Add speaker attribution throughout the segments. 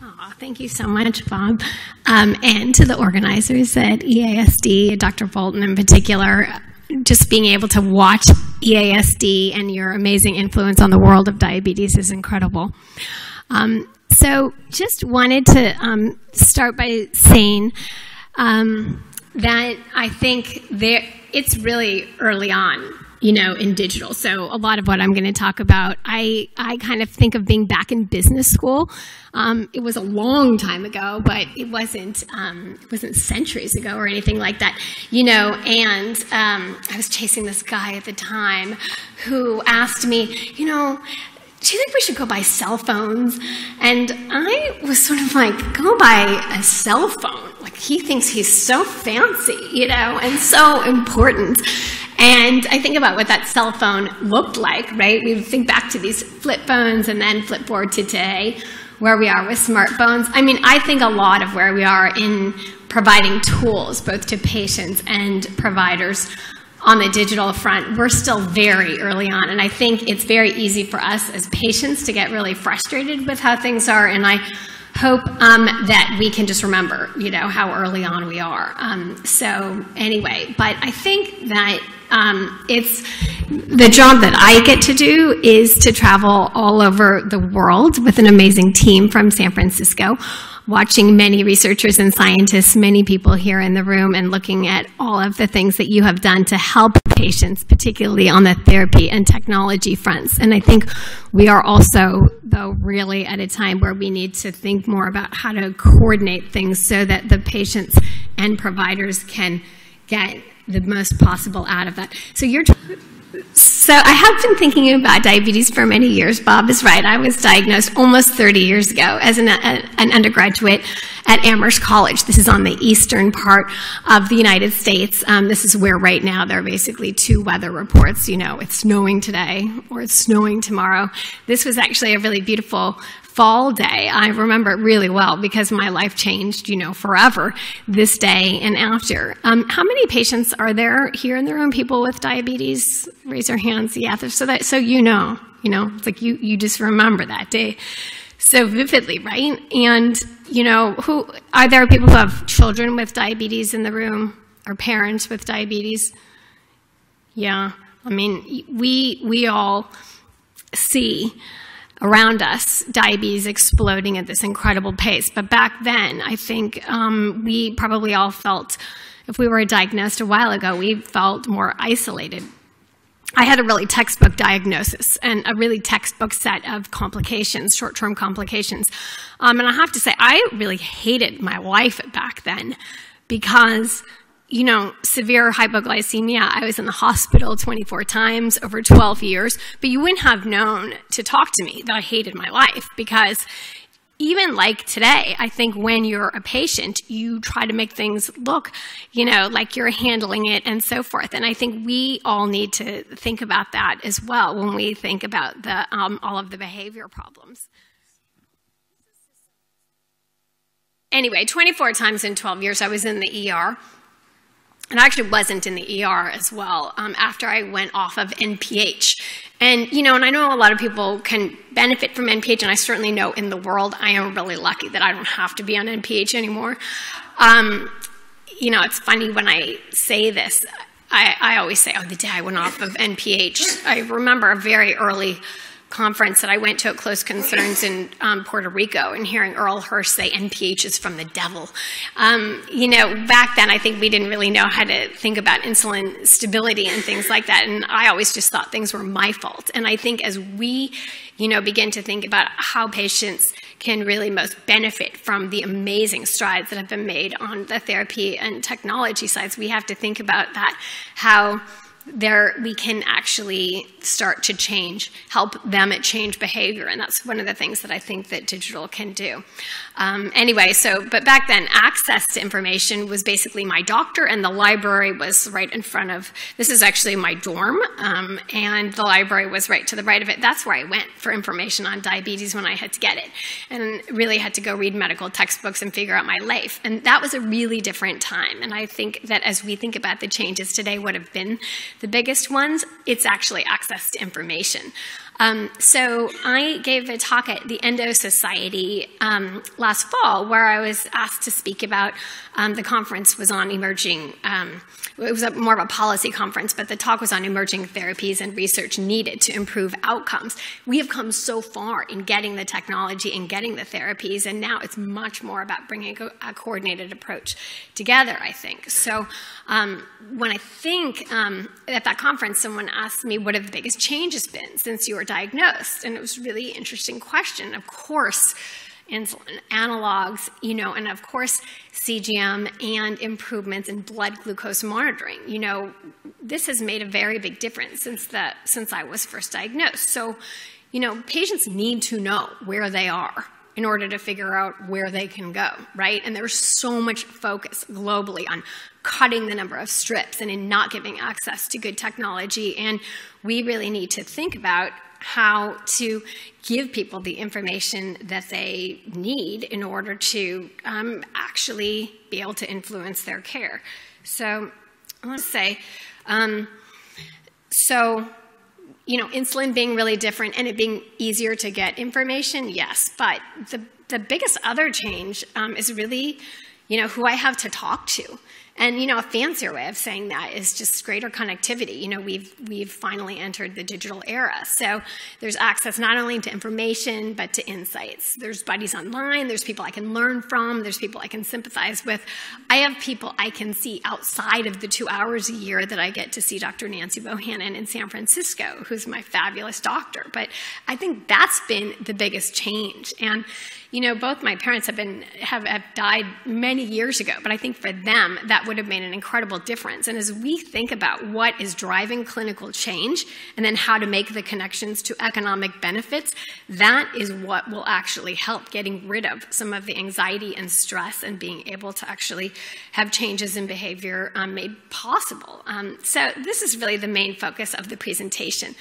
Speaker 1: Oh, thank you so much, Bob. Um, and to the organizers at EASD, Dr. Bolton in particular, just being able to watch EASD and your amazing influence on the world of diabetes is incredible. Um, so, just wanted to um, start by saying um, that I think there, it's really early on you know, in digital. So a lot of what I'm going to talk about, I, I kind of think of being back in business school. Um, it was a long time ago, but it wasn't, um, it wasn't centuries ago or anything like that, you know, and um, I was chasing this guy at the time who asked me, you know, do you think we should go buy cell phones? And I was sort of like, go buy a cell phone. Like, he thinks he's so fancy, you know, and so important. And I think about what that cell phone looked like, right? We think back to these flip phones and then flip forward to today, where we are with smartphones. I mean, I think a lot of where we are in providing tools, both to patients and providers on the digital front, we're still very early on. And I think it's very easy for us as patients to get really frustrated with how things are. And I hope um, that we can just remember, you know, how early on we are. Um, so anyway, but I think that um, it's the job that I get to do is to travel all over the world with an amazing team from San Francisco, watching many researchers and scientists, many people here in the room, and looking at all of the things that you have done to help patients, particularly on the therapy and technology fronts. And I think we are also, though, really at a time where we need to think more about how to coordinate things so that the patients and providers can get the most possible out of that. So you're. So I have been thinking about diabetes for many years. Bob is right. I was diagnosed almost 30 years ago as an, a, an, undergraduate at Amherst College. This is on the eastern part of the United States. Um, this is where right now there are basically two weather reports. You know, it's snowing today or it's snowing tomorrow. This was actually a really beautiful fall day. I remember it really well because my life changed, you know, forever this day and after. Um, how many patients are there here in the room? People with diabetes? Raise your hands. Yeah, so that so you know, you know, it's like you you just remember that day so vividly, right? And you know, who are there people who have children with diabetes in the room or parents with diabetes? Yeah, I mean, we we all see around us, diabetes exploding at this incredible pace. But back then, I think um, we probably all felt, if we were diagnosed a while ago, we felt more isolated. I had a really textbook diagnosis and a really textbook set of complications, short term complications. Um, and I have to say, I really hated my life back then because you know, severe hypoglycemia. I was in the hospital 24 times over 12 years, but you wouldn't have known to talk to me that I hated my life because even like today, I think when you're a patient, you try to make things look, you know, like you're handling it and so forth. And I think we all need to think about that as well when we think about the, um, all of the behavior problems. Anyway, 24 times in 12 years, I was in the ER and I actually wasn't in the ER as well um, after I went off of NPH. And, you know, and I know a lot of people can benefit from NPH, and I certainly know in the world I am really lucky that I don't have to be on NPH anymore. Um, you know, it's funny when I say this, I, I always say, oh, the day I went off of NPH, I remember a very early conference that I went to at Close Concerns in um, Puerto Rico and hearing Irl Hirsch say NPH is from the devil. Um, you know, back then I think we didn't really know how to think about insulin stability and things like that. And I always just thought things were my fault. And I think as we, you know, begin to think about how patients can really most benefit from the amazing strides that have been made on the therapy and technology sides, we have to think about that, how there we can actually start to change, help them change behavior, and that's one of the things that I think that digital can do. Um, anyway, so but back then, access to information was basically my doctor, and the library was right in front of. This is actually my dorm, um, and the library was right to the right of it. That's where I went for information on diabetes when I had to get it, and really had to go read medical textbooks and figure out my life. And that was a really different time. And I think that as we think about the changes today, would have been the biggest ones, it's actually access to information. Um, so I gave a talk at the Endo Society um, last fall where I was asked to speak about um, the conference was on emerging. It was more of a policy conference, but the talk was on emerging therapies and research needed to improve outcomes. We have come so far in getting the technology and getting the therapies, and now it's much more about bringing a, a coordinated approach together. I think so. Um, when I think um, at that conference, someone asked me, "What have the biggest changes been since you were diagnosed?" And it was a really interesting question. Of course, insulin analogs, you know, and of course, CGM and improvements in blood glucose monitoring. You know, this has made a very big difference since the since I was first diagnosed. So, you know, patients need to know where they are in order to figure out where they can go, right? And there's so much focus globally on cutting the number of strips and in not giving access to good technology. And we really need to think about how to give people the information that they need in order to um, actually be able to influence their care. So I want to say, um, so you know, insulin being really different and it being easier to get information, yes. But the, the biggest other change um, is really, you know, who I have to talk to. And you know, a fancier way of saying that is just greater connectivity. You know, we've we've finally entered the digital era. So there's access not only to information but to insights. There's buddies online, there's people I can learn from, there's people I can sympathize with. I have people I can see outside of the 2 hours a year that I get to see Dr. Nancy Bohannon in San Francisco, who's my fabulous doctor. But I think that's been the biggest change. And you know, both my parents have been have, have died many years ago, but I think for them that would have made an incredible difference. And as we think about what is driving clinical change and then how to make the connections to economic benefits, that is what will actually help getting rid of some of the anxiety and stress and being able to actually have changes in behavior um, made possible. Um, so this is really the main focus of the presentation.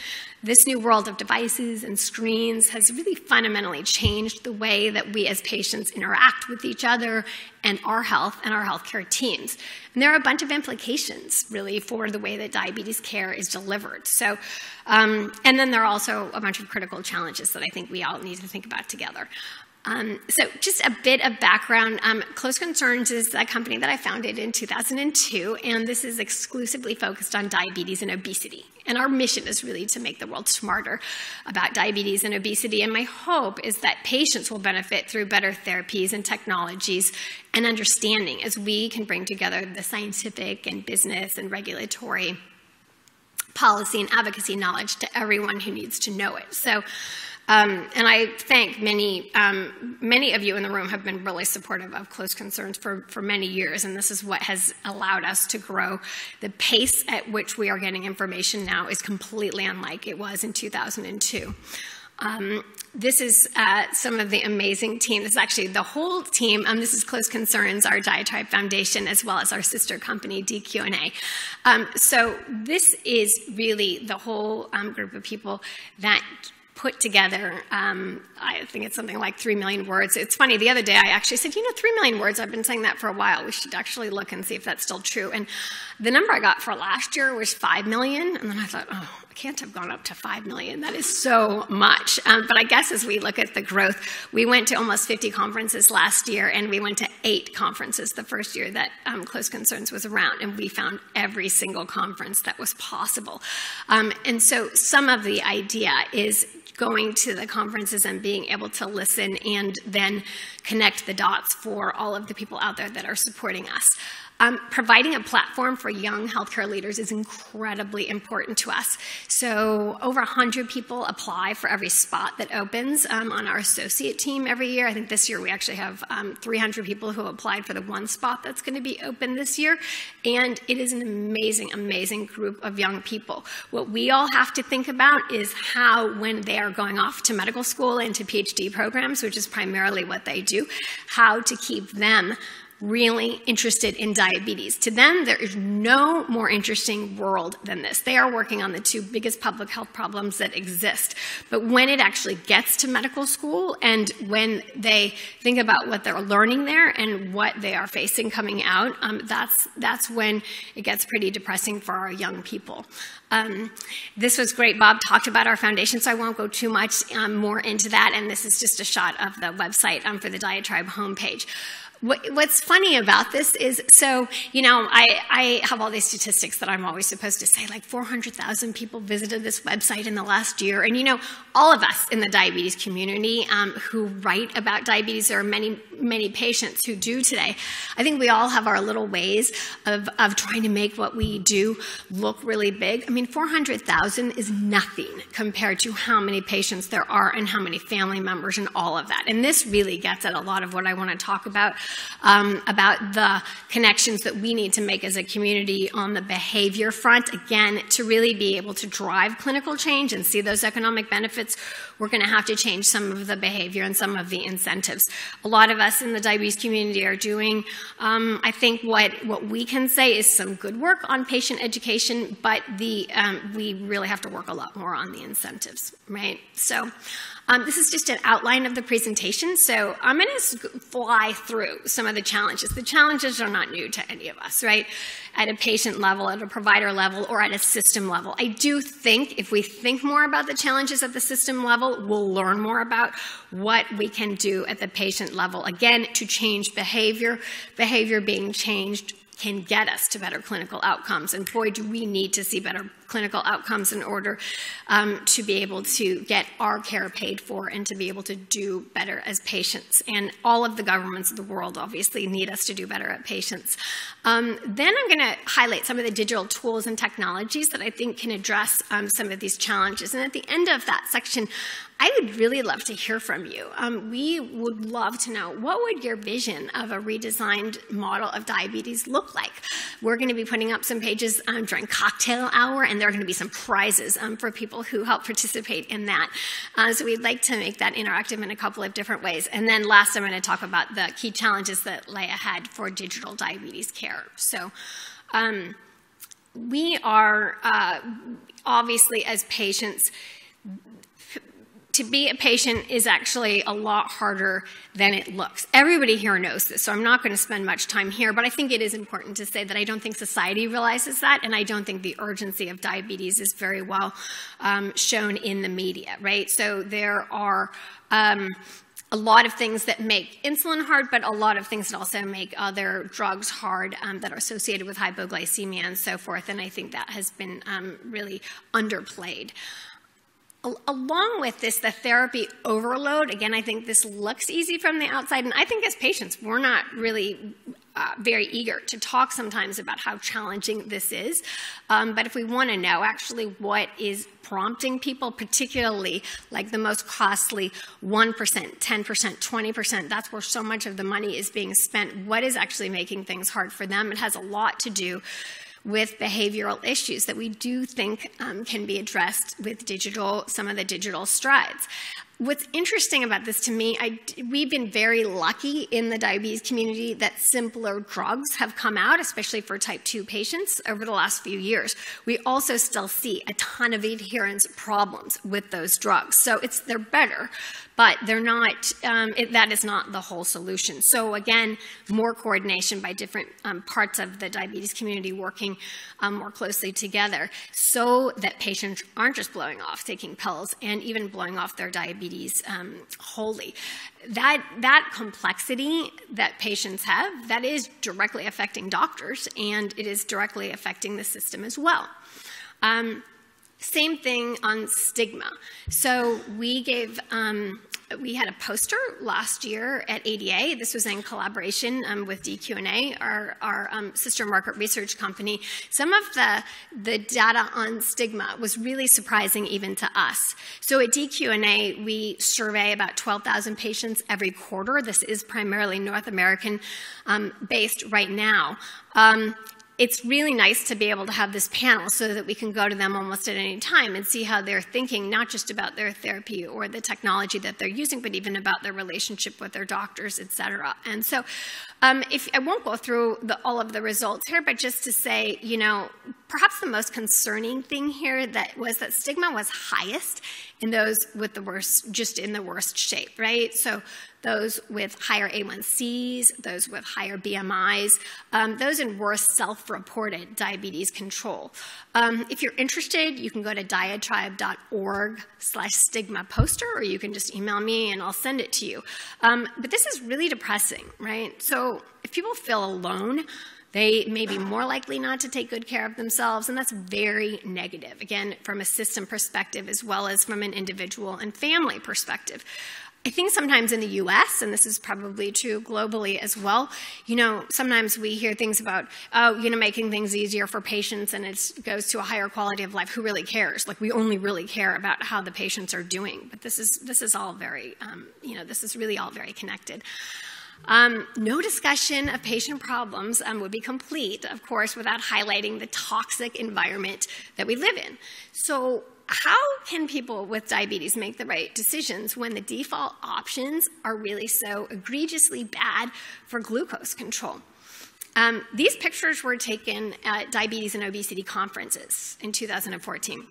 Speaker 1: This new world of devices and screens has really fundamentally changed the way that we as patients interact with each other and our health and our healthcare teams. And there are a bunch of implications, really, for the way that diabetes care is delivered. So, um, and then there are also a bunch of critical challenges that I think we all need to think about together. Um, so just a bit of background. Um, Close Concerns is a company that I founded in 2002, and this is exclusively focused on diabetes and obesity. And our mission is really to make the world smarter about diabetes and obesity. And my hope is that patients will benefit through better therapies and technologies and understanding as we can bring together the scientific and business and regulatory policy and advocacy knowledge to everyone who needs to know it. So um, and I thank many, um, many of you in the room have been really supportive of Close Concerns for, for many years, and this is what has allowed us to grow. The pace at which we are getting information now is completely unlike it was in 2002. Um, this is uh, some of the amazing team. This is actually the whole team. Um, this is Close Concerns, our Diatribe Foundation, as well as our sister company, DQ&A. Um, so this is really the whole um, group of people that put together, um, I think it's something like 3 million words. It's funny, the other day I actually said, you know, 3 million words, I've been saying that for a while. We should actually look and see if that's still true. And the number I got for last year was 5 million. And then I thought, oh, I can't have gone up to 5 million. That is so much. Um, but I guess as we look at the growth, we went to almost 50 conferences last year, and we went to eight conferences the first year that um, Close Concerns was around. And we found every single conference that was possible. Um, and so some of the idea is going to the conferences and being able to listen and then connect the dots for all of the people out there that are supporting us. Um, providing a platform for young healthcare leaders is incredibly important to us. So over 100 people apply for every spot that opens um, on our associate team every year. I think this year we actually have um, 300 people who applied for the one spot that's going to be open this year. And it is an amazing, amazing group of young people. What we all have to think about is how, when they are going off to medical school and to PhD programs, which is primarily what they do, how to keep them really interested in diabetes. To them, there is no more interesting world than this. They are working on the two biggest public health problems that exist. But when it actually gets to medical school and when they think about what they're learning there and what they are facing coming out, um, that's, that's when it gets pretty depressing for our young people. Um, this was great. Bob talked about our foundation, so I won't go too much um, more into that. And this is just a shot of the website um, for the Diatribe homepage. What's funny about this is, so, you know, I, I have all these statistics that I'm always supposed to say, like 400,000 people visited this website in the last year. And, you know, all of us in the diabetes community um, who write about diabetes, there are many, many patients who do today. I think we all have our little ways of, of trying to make what we do look really big. I mean, 400,000 is nothing compared to how many patients there are and how many family members and all of that. And this really gets at a lot of what I want to talk about um, about the connections that we need to make as a community on the behavior front. Again, to really be able to drive clinical change and see those economic benefits, we're going to have to change some of the behavior and some of the incentives. A lot of us in the diabetes community are doing, um, I think, what, what we can say is some good work on patient education, but the, um, we really have to work a lot more on the incentives, right? So um, this is just an outline of the presentation, so I'm going to fly through some of the challenges. The challenges are not new to any of us, right? At a patient level, at a provider level, or at a system level. I do think if we think more about the challenges at the system level, we'll learn more about what we can do at the patient level, again, to change behavior, behavior being changed can get us to better clinical outcomes. And boy, do we need to see better clinical outcomes in order um, to be able to get our care paid for and to be able to do better as patients. And all of the governments of the world obviously need us to do better at patients. Um, then I'm going to highlight some of the digital tools and technologies that I think can address um, some of these challenges. And at the end of that section, I would really love to hear from you. Um, we would love to know what would your vision of a redesigned model of diabetes look like. We're going to be putting up some pages um, during cocktail hour, and there are going to be some prizes um, for people who help participate in that. Uh, so we'd like to make that interactive in a couple of different ways. And then last, I'm going to talk about the key challenges that lay ahead for digital diabetes care. So. Um, we are uh, obviously, as patients, to be a patient is actually a lot harder than it looks. Everybody here knows this, so I'm not going to spend much time here, but I think it is important to say that I don't think society realizes that, and I don't think the urgency of diabetes is very well um, shown in the media, right? So there are um, a lot of things that make insulin hard, but a lot of things that also make other drugs hard um, that are associated with hypoglycemia and so forth. And I think that has been um, really underplayed. Along with this, the therapy overload, again, I think this looks easy from the outside, and I think as patients, we're not really uh, very eager to talk sometimes about how challenging this is. Um, but if we want to know actually what is prompting people, particularly like the most costly 1%, 10%, 20%, that's where so much of the money is being spent, what is actually making things hard for them? It has a lot to do with behavioral issues that we do think um, can be addressed with digital, some of the digital strides. What's interesting about this to me, I, we've been very lucky in the diabetes community that simpler drugs have come out, especially for type 2 patients, over the last few years. We also still see a ton of adherence problems with those drugs. So it's, they're better, but they're not, um, it, that is not the whole solution. So again, more coordination by different um, parts of the diabetes community working um, more closely together so that patients aren't just blowing off taking pills and even blowing off their diabetes um, wholly. That, that complexity that patients have, that is directly affecting doctors and it is directly affecting the system as well. Um, same thing on stigma. So we gave um, we had a poster last year at ADA. This was in collaboration um, with DQ&A, our, our um, sister market research company. Some of the, the data on stigma was really surprising even to us. So at DQ&A, we survey about 12,000 patients every quarter. This is primarily North American um, based right now. It's really nice to be able to have this panel so that we can go to them almost at any time and see how they're thinking, not just about their therapy or the technology that they're using, but even about their relationship with their doctors, et cetera. And so um, if, I won't go through the, all of the results here, but just to say, you know, perhaps the most concerning thing here that was that stigma was highest in those with the worst, just in the worst shape, right? So those with higher A1Cs, those with higher BMIs, um, those in worse self-reported diabetes control. Um, if you're interested, you can go to diatribe.org slash stigma poster, or you can just email me and I'll send it to you. Um, but this is really depressing, right? So if people feel alone, they may be more likely not to take good care of themselves, and that's very negative, again, from a system perspective as well as from an individual and family perspective. I think sometimes in the US, and this is probably true globally as well, you know, sometimes we hear things about, oh, you know, making things easier for patients and it goes to a higher quality of life. Who really cares? Like, we only really care about how the patients are doing. But this is, this is all very, um, you know, this is really all very connected. Um, no discussion of patient problems um, would be complete, of course, without highlighting the toxic environment that we live in. So how can people with diabetes make the right decisions when the default options are really so egregiously bad for glucose control? Um, these pictures were taken at diabetes and obesity conferences in 2014.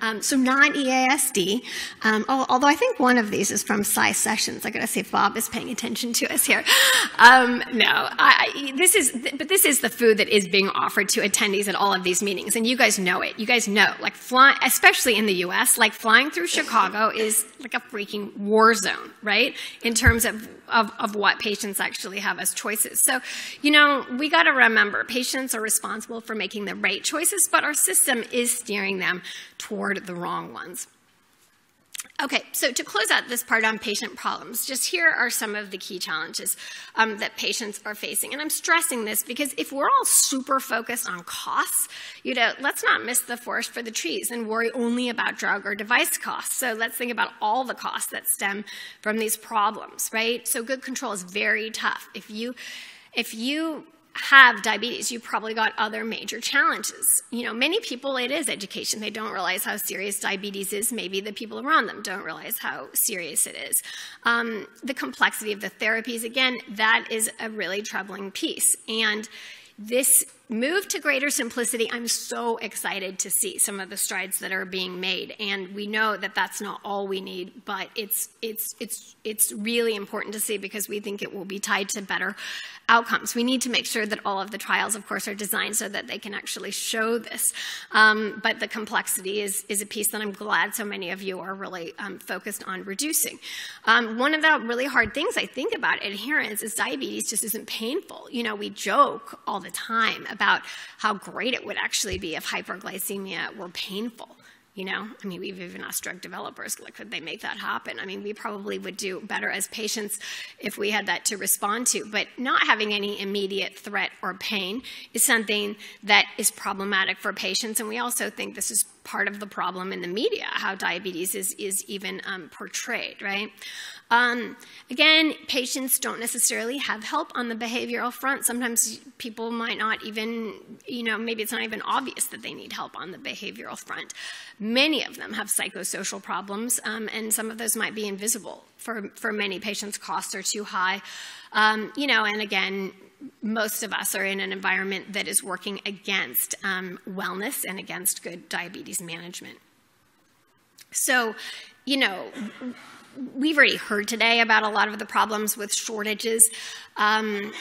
Speaker 1: Um, so non-EASD, um, although I think one of these is from SciSessions. I got to see if Bob is paying attention to us here. Um, no, I, this is, but this is the food that is being offered to attendees at all of these meetings, and you guys know it. You guys know, like flying, especially in the U.S., like flying through Chicago is like a freaking war zone, right? In terms of of, of what patients actually have as choices. So, you know, we got to remember patients are responsible for making the right choices, but our system is steering them toward the wrong ones. Okay, so to close out this part on patient problems, just here are some of the key challenges um, that patients are facing. And I'm stressing this because if we're all super focused on costs, you know, let's not miss the forest for the trees and worry only about drug or device costs. So let's think about all the costs that stem from these problems, right? So good control is very tough. If you, if you have diabetes, you've probably got other major challenges. You know, many people, it is education. They don't realize how serious diabetes is. Maybe the people around them don't realize how serious it is. Um, the complexity of the therapies, again, that is a really troubling piece. And this move to greater simplicity, I'm so excited to see some of the strides that are being made. And we know that that's not all we need, but it's, it's, it's, it's really important to see because we think it will be tied to better outcomes. We need to make sure that all of the trials, of course, are designed so that they can actually show this. Um, but the complexity is, is a piece that I'm glad so many of you are really um, focused on reducing. Um, one of the really hard things I think about adherence is diabetes just isn't painful. You know, we joke all the time about how great it would actually be if hyperglycemia were painful. You know, I mean, we've even asked drug developers, like, could they make that happen? I mean, we probably would do better as patients if we had that to respond to. But not having any immediate threat or pain is something that is problematic for patients. And we also think this is part of the problem in the media, how diabetes is, is even um, portrayed, right? Um, again, patients don't necessarily have help on the behavioral front. Sometimes people might not even, you know, maybe it's not even obvious that they need help on the behavioral front. Many of them have psychosocial problems, um, and some of those might be invisible. For, for many patients, costs are too high. Um, you know, and again, most of us are in an environment that is working against um, wellness and against good diabetes management. So, you know, we've already heard today about a lot of the problems with shortages. Um,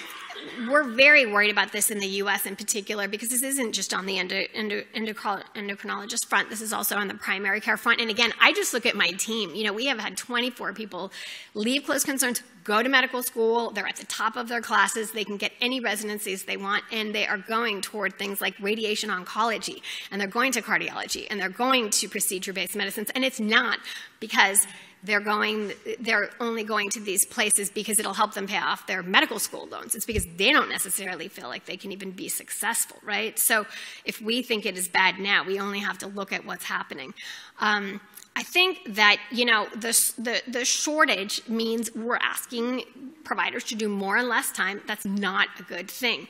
Speaker 1: we're very worried about this in the US in particular because this isn't just on the endo, endo, endocrinologist front, this is also on the primary care front. And again, I just look at my team. You know, we have had 24 people leave close concerns, go to medical school, they're at the top of their classes, they can get any residencies they want, and they are going toward things like radiation oncology, and they're going to cardiology, and they're going to procedure based medicines. And it's not because they're going they're only going to these places because it'll help them pay off their medical school loans it's because they don't necessarily feel like they can even be successful right so if we think it is bad now we only have to look at what's happening um, I think that you know the, the, the shortage means we're asking providers to do more in less time. That's not a good thing.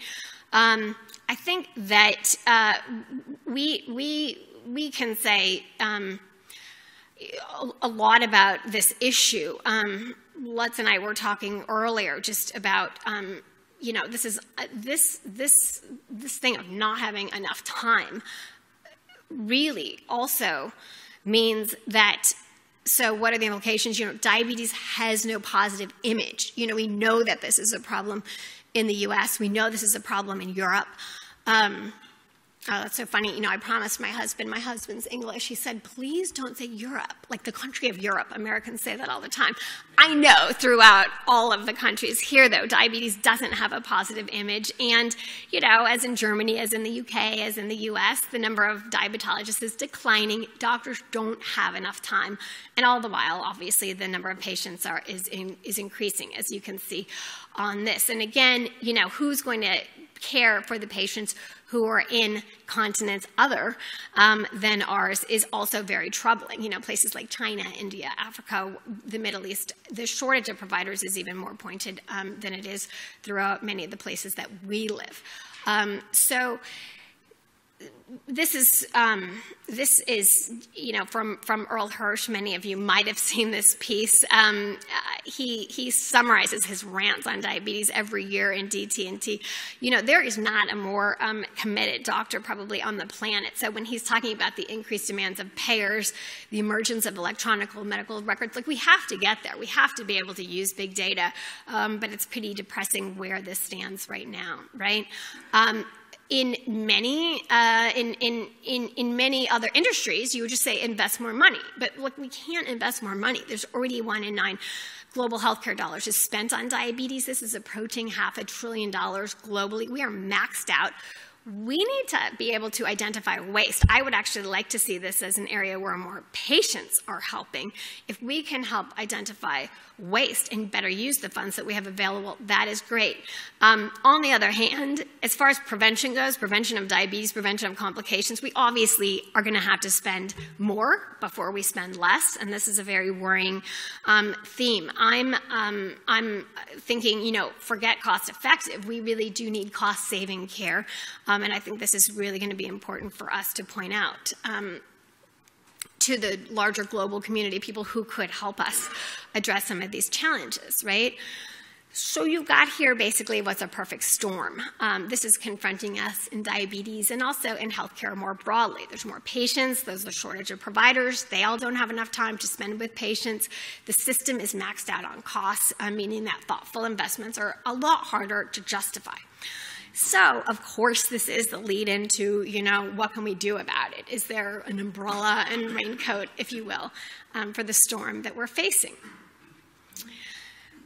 Speaker 1: Um, I think that uh, we, we, we can say um, a lot about this issue. Um, Lutz and I were talking earlier just about um, you know, this is uh, this this this thing of not having enough time really also means that so what are the implications? You know, diabetes has no positive image. You know, we know that this is a problem in the US. We know this is a problem in Europe. Um, Oh, that's so funny. You know, I promised my husband, my husband's English, he said, please don't say Europe, like the country of Europe. Americans say that all the time. I know throughout all of the countries. Here, though, diabetes doesn't have a positive image. And, you know, as in Germany, as in the UK, as in the US, the number of diabetologists is declining. Doctors don't have enough time. And all the while, obviously, the number of patients are, is, in, is increasing, as you can see on this. And again, you know, who's going to care for the patients who are in continents other um, than ours is also very troubling. You know, places like China, India, Africa, the Middle East, the shortage of providers is even more pointed um, than it is throughout many of the places that we live. Um, so this is um, this is you know from from Irl Hirsch. Many of you might have seen this piece. Um, uh, he he summarizes his rants on diabetes every year in DT&T. You know there is not a more um, committed doctor probably on the planet. So when he's talking about the increased demands of payers, the emergence of electronic medical records, like we have to get there. We have to be able to use big data. Um, but it's pretty depressing where this stands right now, right? In many uh, in, in, in, in many other industries, you would just say invest more money. But look, we can't invest more money. There's already one in nine global healthcare dollars is spent on diabetes. This is approaching half a trillion dollars globally. We are maxed out we need to be able to identify waste. I would actually like to see this as an area where more patients are helping. If we can help identify waste and better use the funds that we have available, that is great. Um, on the other hand, as far as prevention goes, prevention of diabetes, prevention of complications, we obviously are going to have to spend more before we spend less, and this is a very worrying um, theme. I'm, um, I'm thinking, you know, forget cost effective. We really do need cost saving care. Um, and I think this is really going to be important for us to point out um, to the larger global community, people who could help us address some of these challenges, right? So you've got here basically what's a perfect storm. Um, this is confronting us in diabetes and also in healthcare more broadly. There's more patients, there's a shortage of providers, they all don't have enough time to spend with patients. The system is maxed out on costs, uh, meaning that thoughtful investments are a lot harder to justify. So, of course, this is the lead into, you know, what can we do about it? Is there an umbrella and raincoat, if you will, um, for the storm that we're facing?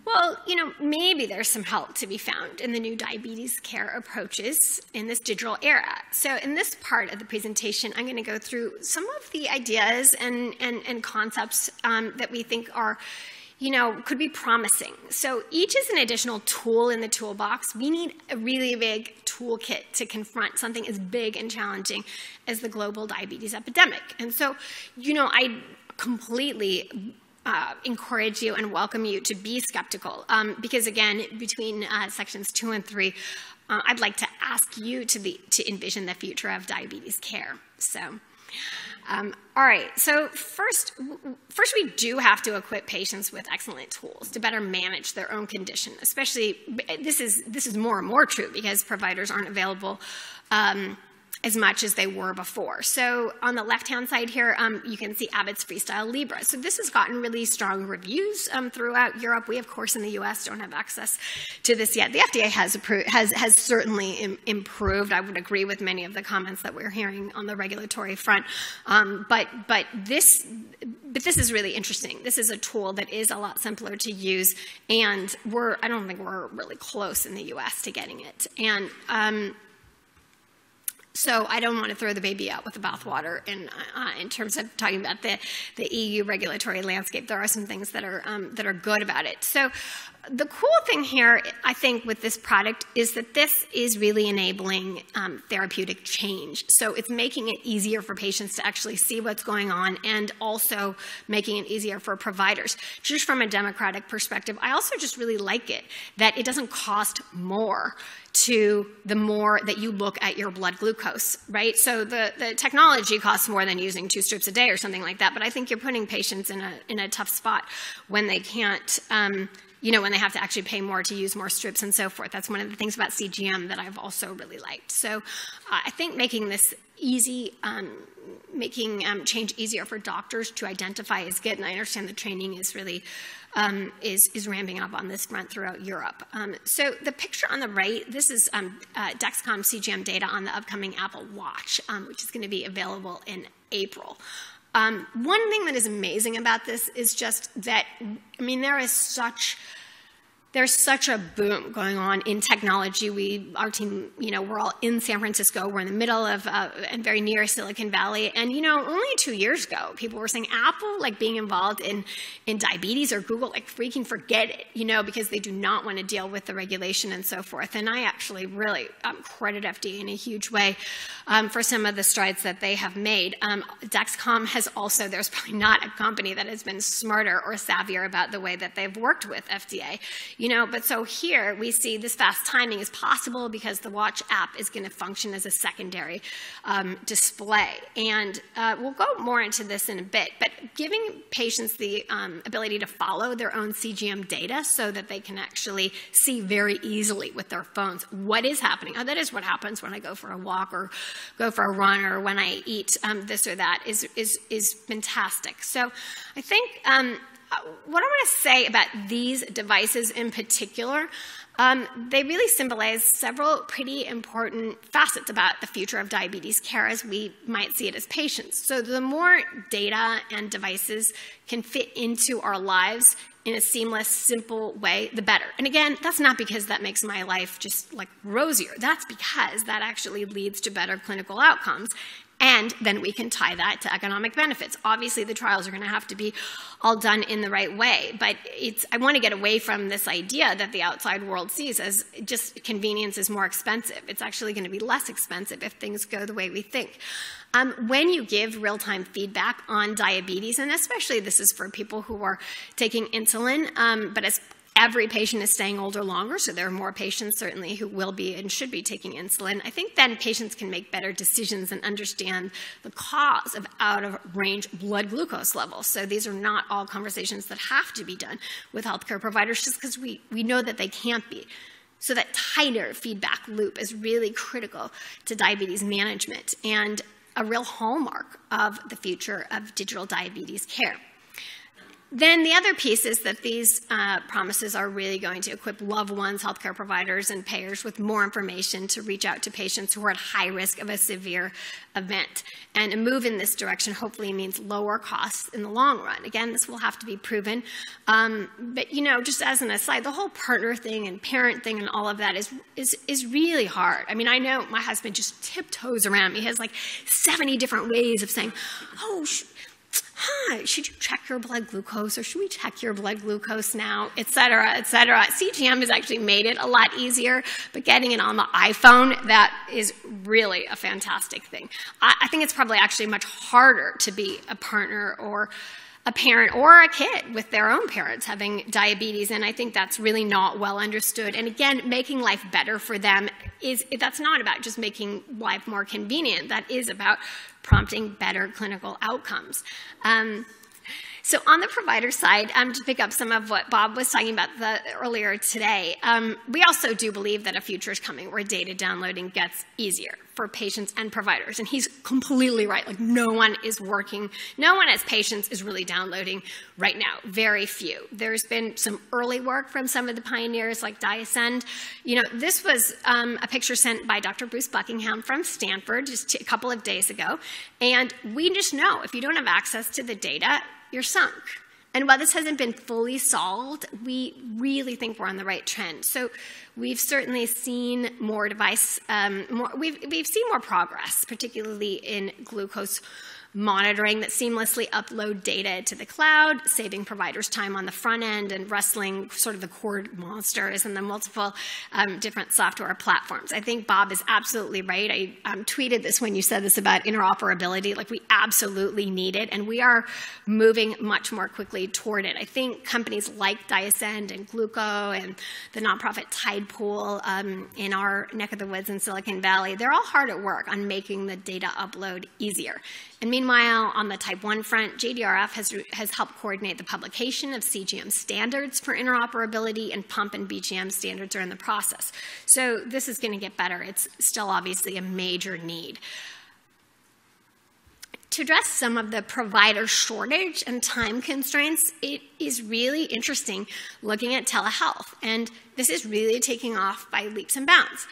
Speaker 1: Well, you know, maybe there's some help to be found in the new diabetes care approaches in this digital era. So in this part of the presentation, I'm going to go through some of the ideas and, and, and concepts um, that we think are you know, could be promising. So each is an additional tool in the toolbox. We need a really big toolkit to confront something as big and challenging as the global diabetes epidemic. And so, you know, I completely uh, encourage you and welcome you to be skeptical um, because again between uh, sections two and three uh, i'd like to ask you to, be, to envision the future of diabetes care so um, all right, so first, first we do have to equip patients with excellent tools to better manage their own condition, especially, this is, this is more and more true because providers aren't available. Um, as much as they were before. So on the left-hand side here, um, you can see Abbott's Freestyle Libre. So this has gotten really strong reviews um, throughout Europe. We, of course, in the U.S. don't have access to this yet. The FDA has, approved, has, has certainly Im improved. I would agree with many of the comments that we're hearing on the regulatory front. Um, but, but, this, but this is really interesting. This is a tool that is a lot simpler to use, and we're, I don't think we're really close in the U.S. to getting it. And um, so I don't want to throw the baby out with the bathwater in, uh, in terms of talking about the, the EU regulatory landscape. There are some things that are, um, that are good about it. So the cool thing here, I think, with this product is that this is really enabling um, therapeutic change. So it's making it easier for patients to actually see what's going on and also making it easier for providers. Just from a democratic perspective, I also just really like it that it doesn't cost more to the more that you look at your blood glucose, right? So the, the technology costs more than using two strips a day or something like that, but I think you're putting patients in a, in a tough spot when they can't um, you know, when they have to actually pay more to use more strips and so forth. That's one of the things about CGM that I've also really liked. So uh, I think making this easy, um, making um, change easier for doctors to identify is good, and I understand the training is really um, is, is ramping up on this front throughout Europe. Um, so the picture on the right, this is um, uh, Dexcom CGM data on the upcoming Apple Watch, um, which is going to be available in April. Um, one thing that is amazing about this is just that, I mean, there is such there's such a boom going on in technology. We, our team, you know, we're all in San Francisco. We're in the middle of uh, and very near Silicon Valley. And you know, only two years ago, people were saying Apple, like being involved in in diabetes or Google, like freaking forget it, you know, because they do not want to deal with the regulation and so forth. And I actually really um, credit FDA in a huge way um, for some of the strides that they have made. Um, Dexcom has also. There's probably not a company that has been smarter or savvier about the way that they've worked with FDA you know, but so here we see this fast timing is possible because the watch app is going to function as a secondary um, display. And uh, we'll go more into this in a bit, but giving patients the um, ability to follow their own CGM data so that they can actually see very easily with their phones what is happening. Oh, that is what happens when I go for a walk or go for a run or when I eat um, this or that is, is, is fantastic. So I think um, what I want to say about these devices in particular, um, they really symbolize several pretty important facets about the future of diabetes care as we might see it as patients. So the more data and devices can fit into our lives in a seamless, simple way, the better. And again, that's not because that makes my life just like rosier. That's because that actually leads to better clinical outcomes and then we can tie that to economic benefits. Obviously, the trials are going to have to be all done in the right way, but it's, I want to get away from this idea that the outside world sees as just convenience is more expensive. It's actually going to be less expensive if things go the way we think. Um, when you give real time feedback on diabetes, and especially this is for people who are taking insulin, um, but as every patient is staying older longer, so there are more patients certainly who will be and should be taking insulin. I think then patients can make better decisions and understand the cause of out of range blood glucose levels. So these are not all conversations that have to be done with healthcare providers just because we, we know that they can't be. So that tighter feedback loop is really critical to diabetes management and a real hallmark of the future of digital diabetes care. Then the other piece is that these uh, promises are really going to equip loved ones, healthcare providers, and payers with more information to reach out to patients who are at high risk of a severe event. And a move in this direction hopefully means lower costs in the long run. Again, this will have to be proven. Um, but you know, just as an aside, the whole partner thing and parent thing and all of that is is is really hard. I mean, I know my husband just tiptoes around me. He has like 70 different ways of saying, "Oh." Hi, should you check your blood glucose or should we check your blood glucose now, et cetera, et cetera. CGM has actually made it a lot easier, but getting it on the iPhone, that is really a fantastic thing. I, I think it's probably actually much harder to be a partner or a parent or a kid with their own parents having diabetes and i think that's really not well understood and again making life better for them is that's not about just making life more convenient that is about prompting better clinical outcomes. Um, so on the provider side, um, to pick up some of what Bob was talking about the, earlier today, um, we also do believe that a future is coming where data downloading gets easier for patients and providers. And he's completely right. Like no one is working, no one as patients is really downloading right now. Very few. There's been some early work from some of the pioneers like DiaSend. You know, this was um, a picture sent by Dr. Bruce Buckingham from Stanford just a couple of days ago. And we just know if you don't have access to the data, you're sunk. And while this hasn't been fully solved, we really think we're on the right trend. So we've certainly seen more device, um, more, we've, we've seen more progress, particularly in glucose monitoring that seamlessly upload data to the cloud, saving providers time on the front end and wrestling sort of the core monsters and the multiple um, different software platforms. I think Bob is absolutely right. I um, tweeted this when you said this about interoperability. Like, we absolutely need it, and we are moving much more quickly toward it. I think companies like DiaSend and Glooko and the nonprofit Tidepool um, in our neck of the woods in Silicon Valley, they're all hard at work on making the data upload easier. And meanwhile, on the type 1 front, JDRF has, has helped coordinate the publication of CGM standards for interoperability, and pump and BGM standards are in the process. So this is going to get better. It's still obviously a major need. To address some of the provider shortage and time constraints, it is really interesting looking at telehealth. And this is really taking off by leaps and bounds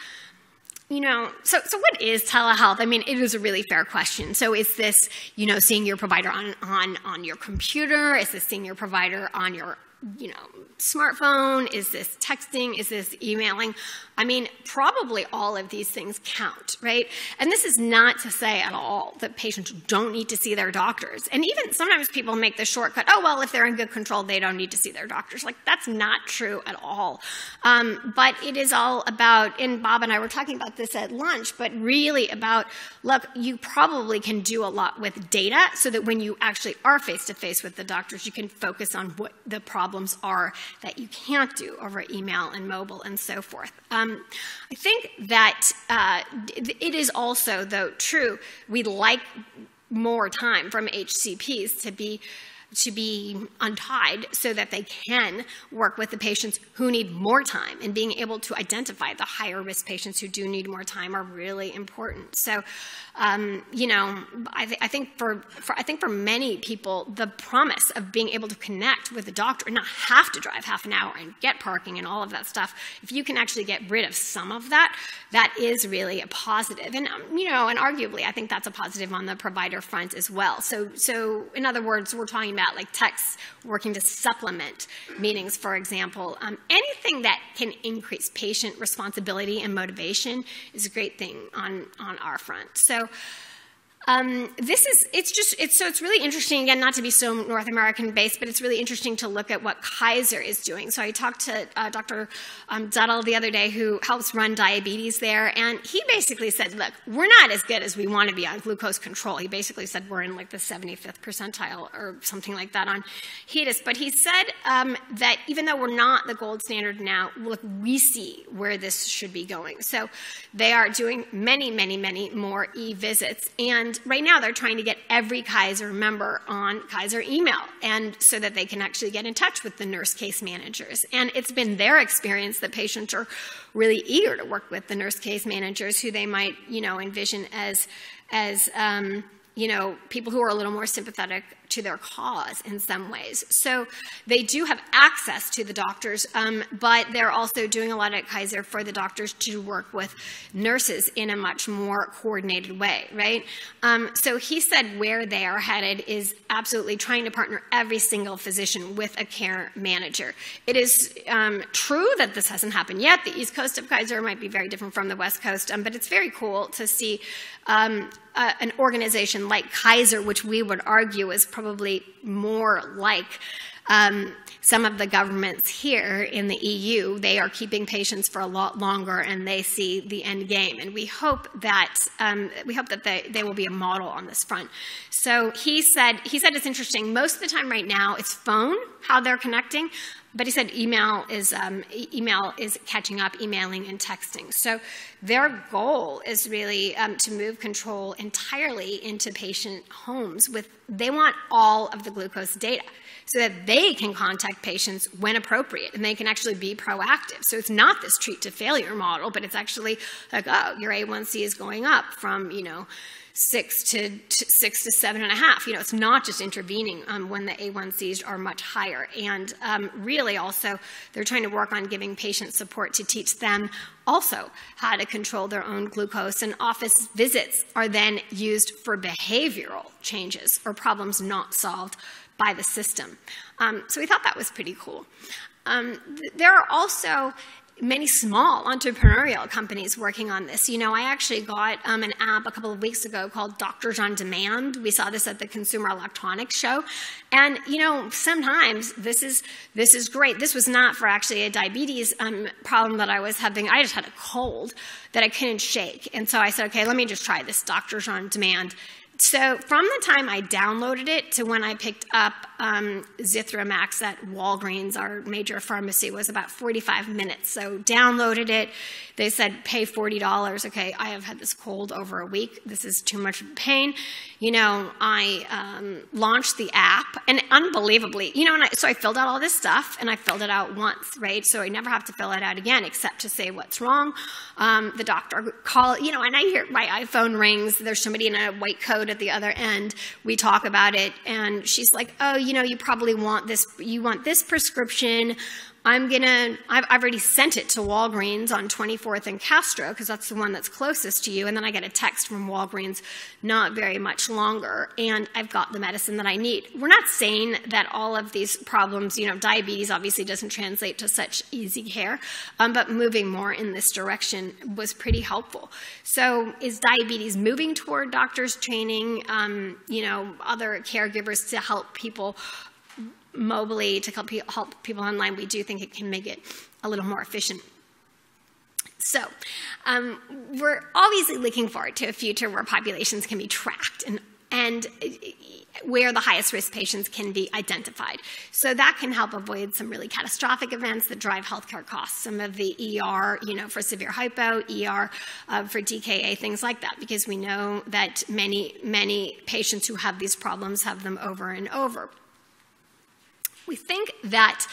Speaker 1: you know, so, so what is telehealth? I mean, it is a really fair question. So is this, you know, seeing your provider on, on, on your computer? Is this seeing your provider on your you know, smartphone? Is this texting? Is this emailing? I mean, probably all of these things count, right? And this is not to say at all that patients don't need to see their doctors. And even sometimes people make the shortcut, oh, well, if they're in good control, they don't need to see their doctors. Like, that's not true at all. Um, but it is all about, and Bob and I were talking about this at lunch, but really about, look, you probably can do a lot with data so that when you actually are face to face with the doctors, you can focus on what the problem problems are that you can't do over email and mobile and so forth. Um, I think that uh, it is also, though, true, we'd like more time from HCPs to be to be untied so that they can work with the patients who need more time and being able to identify the higher risk patients who do need more time are really important. So, um, you know, I, th I, think for, for, I think for many people, the promise of being able to connect with a doctor and not have to drive half an hour and get parking and all of that stuff, if you can actually get rid of some of that, that is really a positive. And, um, you know, and arguably, I think that's a positive on the provider front as well. So, so in other words, we're talking about like texts working to supplement meetings, for example. Um, anything that can increase patient responsibility and motivation is a great thing on, on our front. So um, this is, it's just, it's, so it's really interesting, again, not to be so North American based, but it's really interesting to look at what Kaiser is doing. So I talked to uh, Dr. Um, Dudl the other day, who helps run diabetes there, and he basically said, look, we're not as good as we want to be on glucose control. He basically said we're in like the 75th percentile or something like that on HEDIS. But he said um, that even though we're not the gold standard now, look, we see where this should be going. So they are doing many, many, many more e-visits. And and right now, they're trying to get every Kaiser member on Kaiser email, and so that they can actually get in touch with the nurse case managers. And it's been their experience that patients are really eager to work with the nurse case managers, who they might, you know, envision as as um, you know, people who are a little more sympathetic to their cause in some ways. So they do have access to the doctors, um, but they're also doing a lot at Kaiser for the doctors to work with nurses in a much more coordinated way, right? Um, so he said where they are headed is absolutely trying to partner every single physician with a care manager. It is um, true that this hasn't happened yet. The East Coast of Kaiser might be very different from the West Coast, um, but it's very cool to see uh, an organization like Kaiser, which we would argue is probably more like um, some of the governments here in the EU, they are keeping patients for a lot longer and they see the end game. And we hope that, um, we hope that they, they will be a model on this front. So he said, he said it's interesting. Most of the time right now, it's phone, how they're connecting. But he said email is, um, email is catching up, emailing and texting. So their goal is really um, to move control entirely into patient homes with, they want all of the glucose data so that they can contact patients when appropriate and they can actually be proactive. So it's not this treat to failure model, but it's actually like, oh, your A1C is going up from, you know, six to, to, six to seven and a half. You know, it's not just intervening um, when the A1Cs are much higher. And um, really also, they're trying to work on giving patient support to teach them also how to control their own glucose. And office visits are then used for behavioral changes or problems not solved by the system. Um, so we thought that was pretty cool. Um, there are also many small entrepreneurial companies working on this. You know, I actually got um, an app a couple of weeks ago called Doctors on Demand. We saw this at the Consumer Electronics Show, and you know, sometimes this is this is great. This was not for actually a diabetes um, problem that I was having. I just had a cold that I couldn't shake, and so I said, okay, let me just try this Doctors on Demand so from the time I downloaded it to when I picked up um, Zithromax at Walgreens, our major pharmacy, was about 45 minutes. So downloaded it. They said pay $40. Okay, I have had this cold over a week. This is too much pain. You know, I um, launched the app, and unbelievably, you know, I, so I filled out all this stuff, and I filled it out once, right? So I never have to fill it out again, except to say what's wrong. Um, the doctor call, you know, and I hear my iPhone rings. There's somebody in a white coat at the other end. We talk about it, and she's like, "Oh, you know, you probably want this. You want this prescription." I'm gonna, I've, I've, already sent it to Walgreens on 24th and Castro because that's the one that's closest to you. And then I get a text from Walgreens not very much longer, and I've got the medicine that I need. We're not saying that all of these problems, you know, diabetes obviously doesn't translate to such easy care, um, but moving more in this direction was pretty helpful. So is diabetes moving toward doctors training, um, you know, other caregivers to help people mobily to help, people online, we do think it can make it a little more efficient. So, um, we're obviously looking forward to a future where populations can be tracked and, and where the highest risk patients can be identified. So that can help avoid some really catastrophic events that drive healthcare costs. Some of the ER, you know, for severe hypo, ER uh, for DKA, things like that, because we know that many, many patients who have these problems have them over and over. We think that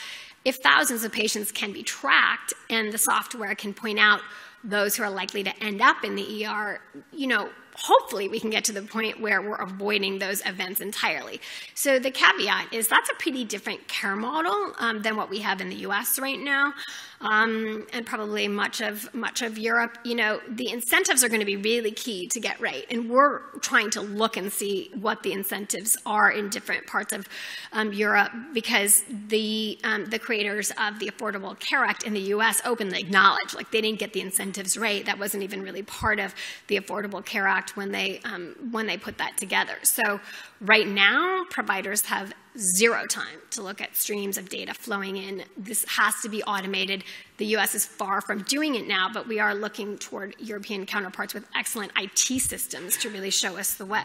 Speaker 1: if thousands of patients can be tracked and the software can point out those who are likely to end up in the ER, you know, hopefully we can get to the point where we're avoiding those events entirely. So the caveat is that's a pretty different care model um, than what we have in the US right now um, and probably much of much of Europe, you know, the incentives are going to be really key to get right. And we're trying to look and see what the incentives are in different parts of um, Europe because the um, the creators of the Affordable Care Act in the U.S. openly acknowledge like they didn't get the incentives right. That wasn't even really part of the Affordable Care Act when they um, when they put that together. So right now, providers have zero time to look at streams of data flowing in. This has to be automated. The US is far from doing it now, but we are looking toward European counterparts with excellent IT systems to really show us the way.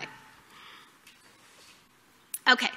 Speaker 1: Okay,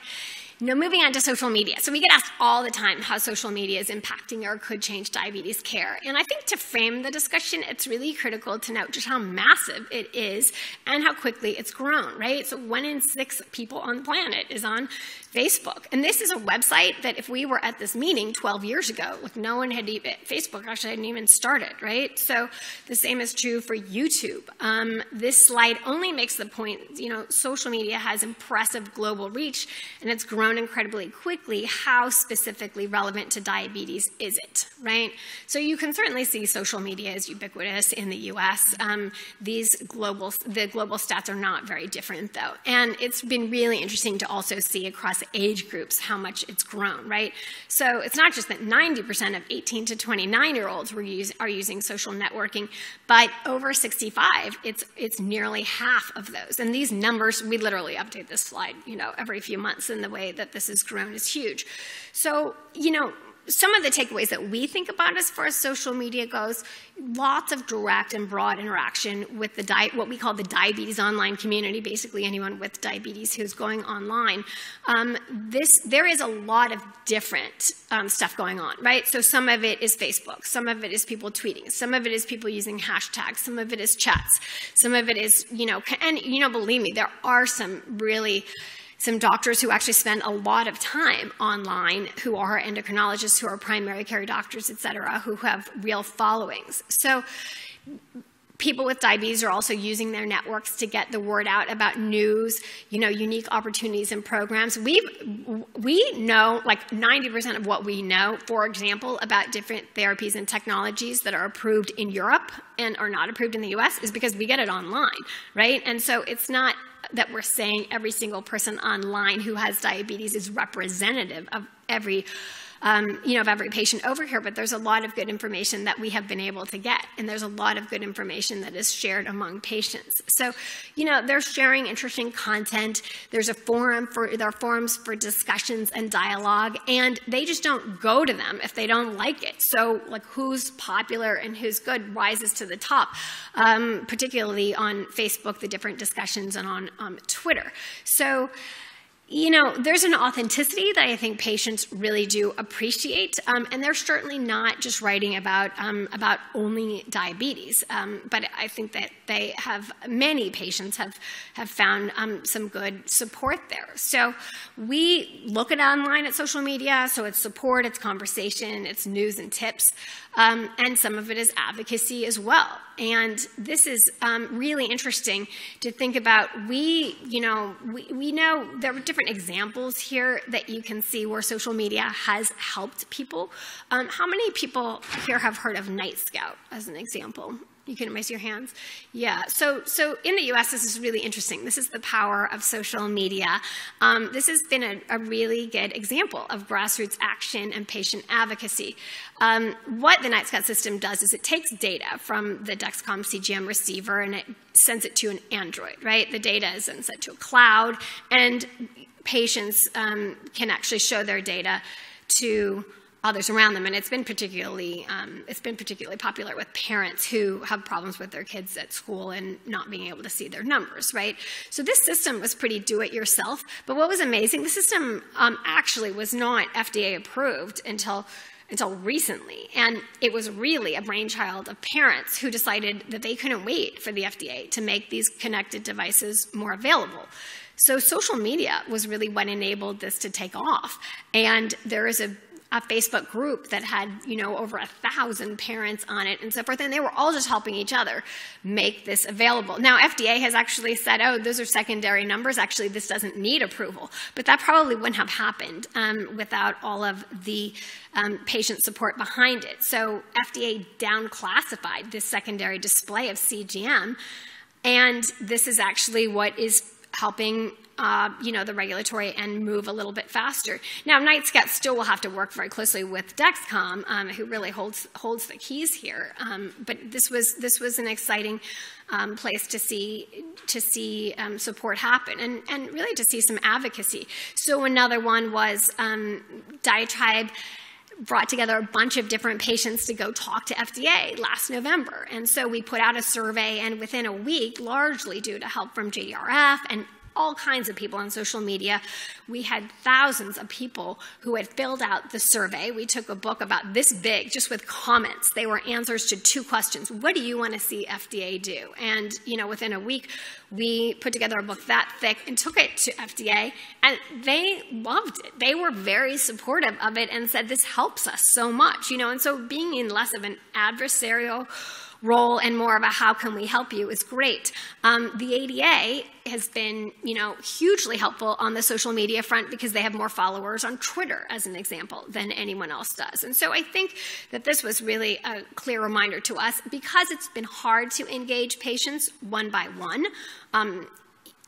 Speaker 1: now, moving on to social media. So we get asked all the time how social media is impacting or could change diabetes care. And I think to frame the discussion, it's really critical to note just how massive it is and how quickly it's grown, right? So one in six people on the planet is on Facebook. And this is a website that if we were at this meeting 12 years ago, like no one had even, Facebook actually hadn't even started, right? So the same is true for YouTube. Um, this slide only makes the point, you know, social media has impressive global reach and it's grown incredibly quickly. How specifically relevant to diabetes is it, right? So you can certainly see social media is ubiquitous in the US. Um, these global, the global stats are not very different though. And it's been really interesting to also see across age groups how much it's grown, right? So it's not just that 90% of 18 to 29 year olds use, are using social networking, but over 65, it's, it's nearly half of those. And these numbers, we literally update this slide, you know, every few months, and the way that this has grown is huge. So, you know, some of the takeaways that we think about as far as social media goes, lots of direct and broad interaction with the what we call the diabetes online community, basically anyone with diabetes who's going online. Um, this, there is a lot of different um, stuff going on, right? So some of it is Facebook, some of it is people tweeting, some of it is people using hashtags, some of it is chats, some of it is, you know, and, you know, believe me, there are some really some doctors who actually spend a lot of time online who are endocrinologists, who are primary care doctors, et cetera, who have real followings. So people with diabetes are also using their networks to get the word out about news, you know, unique opportunities and programs. We we know like 90% of what we know, for example, about different therapies and technologies that are approved in Europe and are not approved in the US is because we get it online, right? And so it's not that we're saying every single person online who has diabetes is representative of every um, you know, of every patient over here, but there's a lot of good information that we have been able to get, and there's a lot of good information that is shared among patients. So, you know, they're sharing interesting content. There's a forum for there are forums for discussions and dialogue, and they just don't go to them if they don't like it. So, like, who's popular and who's good rises to the top, um, particularly on Facebook, the different discussions, and on um, Twitter. So you know, there's an authenticity that I think patients really do appreciate, um, and they're certainly not just writing about um, about only diabetes. Um, but I think that they have many patients have have found um, some good support there. So we look at online at social media. So it's support, it's conversation, it's news and tips, um, and some of it is advocacy as well. And this is um, really interesting to think about. We, you know, we, we know there are different examples here that you can see where social media has helped people. Um, how many people here have heard of Nightscout as an example? You can raise your hands. Yeah. So, so in the U.S., this is really interesting. This is the power of social media. Um, this has been a, a, really good example of grassroots action and patient advocacy. Um, what the Nightscout system does is it takes data from the Dexcom CGM receiver and it sends it to an Android. Right. The data is then sent to a cloud, and patients um, can actually show their data to others around them. And it's been particularly um, it's been particularly popular with parents who have problems with their kids at school and not being able to see their numbers, right? So this system was pretty do-it-yourself. But what was amazing, the system um, actually was not FDA approved until until recently. And it was really a brainchild of parents who decided that they couldn't wait for the FDA to make these connected devices more available. So social media was really what enabled this to take off. And there is a a Facebook group that had, you know, over a thousand parents on it and so forth, and they were all just helping each other make this available. Now, FDA has actually said, oh, those are secondary numbers. Actually, this doesn't need approval. But that probably wouldn't have happened um, without all of the um, patient support behind it. So FDA downclassified this secondary display of CGM, and this is actually what is helping uh, you know, the regulatory and move a little bit faster. Now, Nightscout still will have to work very closely with Dexcom, um, who really holds holds the keys here. Um, but this was this was an exciting um, place to see to see um, support happen and and really to see some advocacy. So another one was um, Diatribe brought together a bunch of different patients to go talk to FDA last November. And so we put out a survey, and within a week, largely due to help from JDRF and all kinds of people on social media. We had thousands of people who had filled out the survey. We took a book about this big, just with comments. They were answers to two questions. What do you want to see FDA do? And, you know, within a week, we put together a book that thick and took it to FDA, and they loved it. They were very supportive of it and said, this helps us so much, you know, and so being in less of an adversarial role and more of a how can we help you is great. Um, the ADA has been, you know, hugely helpful on the social media front because they have more followers on Twitter, as an example, than anyone else does. And so I think that this was really a clear reminder to us because it's been hard to engage patients one by one. Um,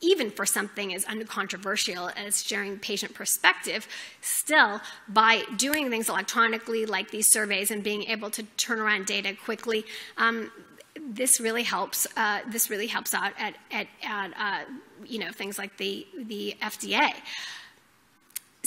Speaker 1: even for something as uncontroversial as sharing patient perspective, still, by doing things electronically like these surveys and being able to turn around data quickly, um, this really helps. Uh, this really helps out at, at, at uh, you know things like the the FDA.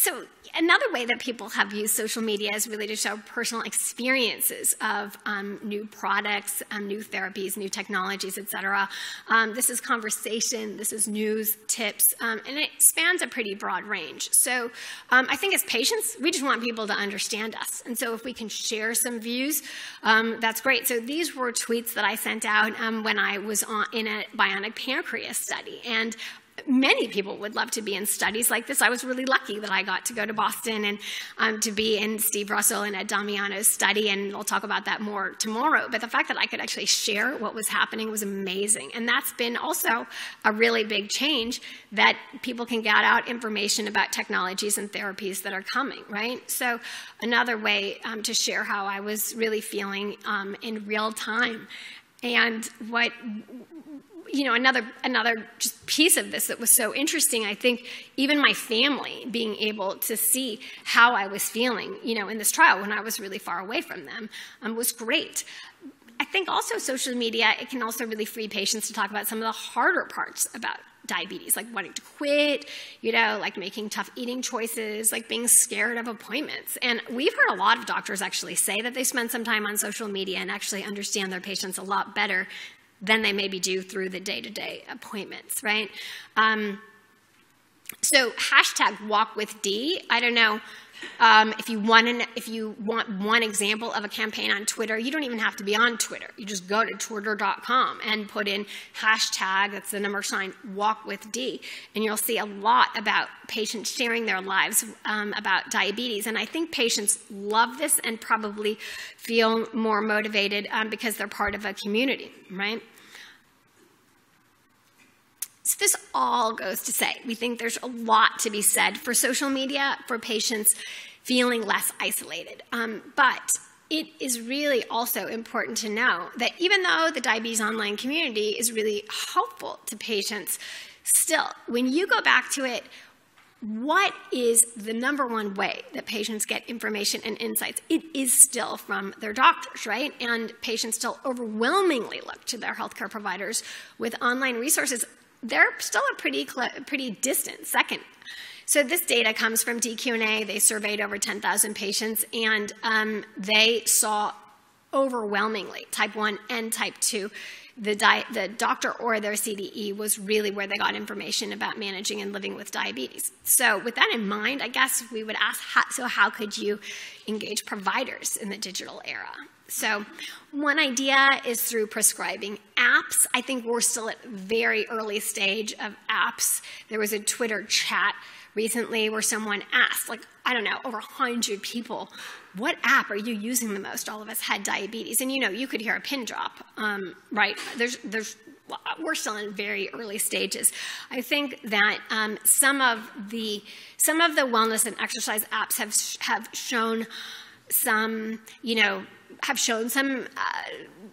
Speaker 1: So another way that people have used social media is really to show personal experiences of um, new products, um, new therapies, new technologies, et cetera. Um, this is conversation, this is news, tips, um, and it spans a pretty broad range. So um, I think as patients, we just want people to understand us. And so if we can share some views, um, that's great. So these were tweets that I sent out when I was on, in a bionic pancreas study. And many people would love to be in studies like this. I was really lucky that I got to go to Boston and um, to be in Steve Russell and Ed Damiano's study, and we'll talk about that more tomorrow. But the fact that I could actually share what was happening was amazing. And that's been also a really big change that people can get out information about technologies and therapies that are coming, right? So another way um, to share how I was really feeling um, in real time. And what you know, another another just piece of this that was so interesting. I think even my family being able to see how I was feeling, you know, in this trial when I was really far away from them, um, was great. I think also social media it can also really free patients to talk about some of the harder parts about diabetes, like wanting to quit, you know, like making tough eating choices, like being scared of appointments. And we've heard a lot of doctors actually say that they spend some time on social media and actually understand their patients a lot better than they maybe do through the day-to-day appointments, right? Um, so hashtag walk with D. I don't know um, if you want an, if you want one example of a campaign on Twitter, you don't even have to be on Twitter. You just go to twitter.com and put in hashtag that's the number sign walk with D, and you'll see a lot about patients sharing their lives um, about diabetes. And I think patients love this and probably feel more motivated um, because they're part of a community, right? So this all goes to say, we think there's a lot to be said for social media for patients feeling less isolated. Um, but it is really also important to know that even though the diabetes online community is really helpful to patients, still, when you go back to it, what is the number one way that patients get information and insights? It is still from their doctors, right? And patients still overwhelmingly look to their healthcare providers with online resources they're still a pretty, pretty distant second. So this data comes from dQ&A. They surveyed over 10,000 patients, and um, they saw overwhelmingly type 1 and type 2 the, the, doctor or their CDE was really where they got information about managing and living with diabetes. So with that in mind, I guess we would ask, how, so how could you engage providers in the digital era? So one idea is through prescribing apps. I think we're still at very early stage of apps. There was a Twitter chat recently where someone asked, like, I don't know, over 100 people, what app are you using the most? All of us had diabetes. And you know, you could hear a pin drop, um, right? There's, there's, we're still in very early stages. I think that um, some of the some of the wellness and exercise apps have have shown some, you know, have shown some uh,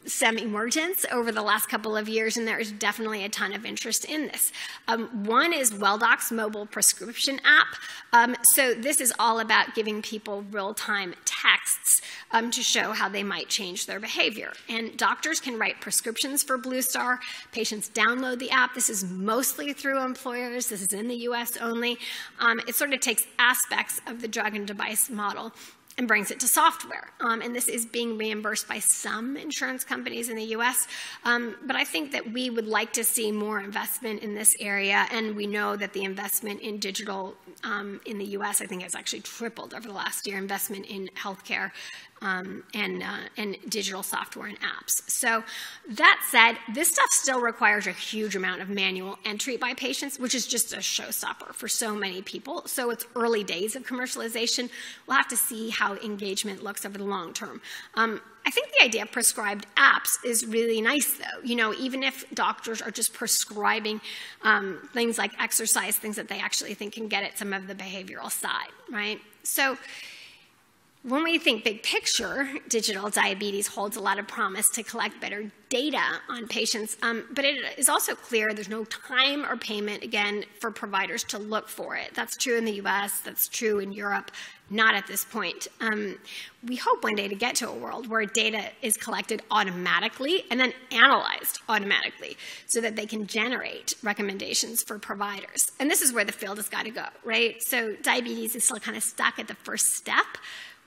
Speaker 1: some emergence over the last couple of years, and there is definitely a ton of interest in this. Um, one is WellDoc's mobile prescription app. Um, so this is all about giving people real-time texts um, to show how they might change their behavior. And doctors can write prescriptions for BlueStar. Patients download the app. This is mostly through employers. This is in the U.S. only. Um, it sort of takes aspects of the drug and device model and brings it to software. Um, and this is being reimbursed by some insurance companies in the US. Um, but I think that we would like to see more investment in this area. And we know that the investment in digital um, in the US, I think, has actually tripled over the last year, investment in healthcare um, and, uh, and digital software and apps. So that said, this stuff still requires a huge amount of manual entry by patients, which is just a showstopper for so many people. So it's early days of commercialization. We'll have to see how engagement looks over the long term. Um, I think the idea of prescribed apps is really nice, though. You know, even if doctors are just prescribing um, things like exercise, things that they actually think can get at some of the behavioral side, right? So when we think big picture, digital diabetes holds a lot of promise to collect better data on patients, um, but it is also clear there's no time or payment, again, for providers to look for it. That's true in the US, that's true in Europe, not at this point. Um, we hope one day to get to a world where data is collected automatically and then analyzed automatically so that they can generate recommendations for providers. And this is where the field has got to go, right? So diabetes is still kind of stuck at the first step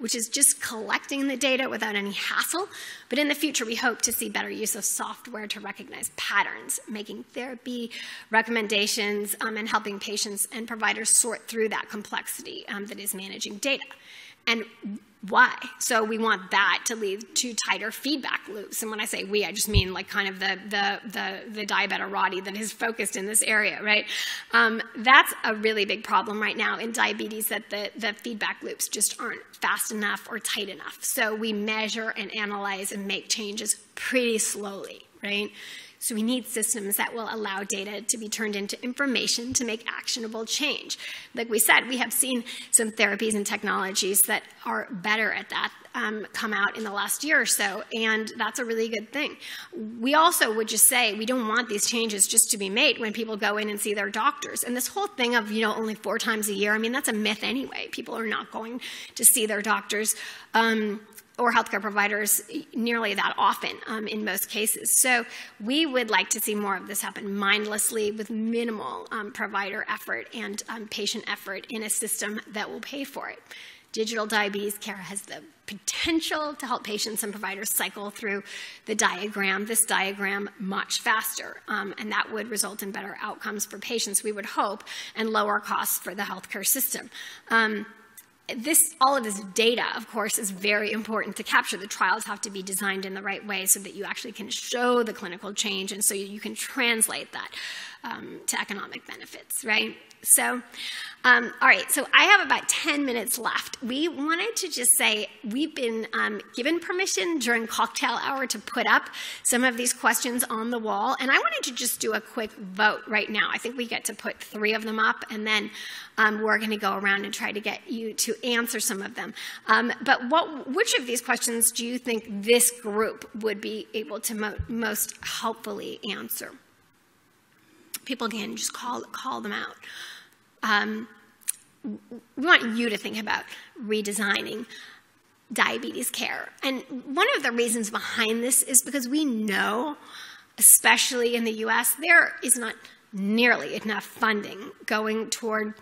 Speaker 1: which is just collecting the data without any hassle. But in the future, we hope to see better use of software to recognize patterns, making therapy recommendations, um, and helping patients and providers sort through that complexity um, that is managing data. And why? So we want that to lead to tighter feedback loops. And when I say we, I just mean like kind of the the the, the diabetorati that is focused in this area, right? Um, that's a really big problem right now in diabetes that the, the feedback loops just aren't fast enough or tight enough. So we measure and analyze and make changes pretty slowly, right? So we need systems that will allow data to be turned into information to make actionable change. Like we said, we have seen some therapies and technologies that are better at that um, come out in the last year or so, and that's a really good thing. We also would just say we don't want these changes just to be made when people go in and see their doctors. And this whole thing of, you know, only four times a year, I mean, that's a myth anyway. People are not going to see their doctors. Um, or healthcare providers nearly that often um, in most cases. So we would like to see more of this happen mindlessly with minimal um, provider effort and um, patient effort in a system that will pay for it. Digital diabetes care has the potential to help patients and providers cycle through the diagram, this diagram, much faster. Um, and that would result in better outcomes for patients, we would hope, and lower costs for the healthcare system. Um, this, all of this data, of course, is very important to capture. The trials have to be designed in the right way so that you actually can show the clinical change and so you can translate that um, to economic benefits, right? So, um, all right, so I have about 10 minutes left. We wanted to just say we've been um, given permission during cocktail hour to put up some of these questions on the wall, and I wanted to just do a quick vote right now. I think we get to put three of them up, and then um, we're going to go around and try to get you to answer some of them. Um, but what, which of these questions do you think this group would be able to mo most helpfully answer? People can just call, call them out. Um, we want you to think about redesigning diabetes care. And one of the reasons behind this is because we know, especially in the US, there is not nearly enough funding going toward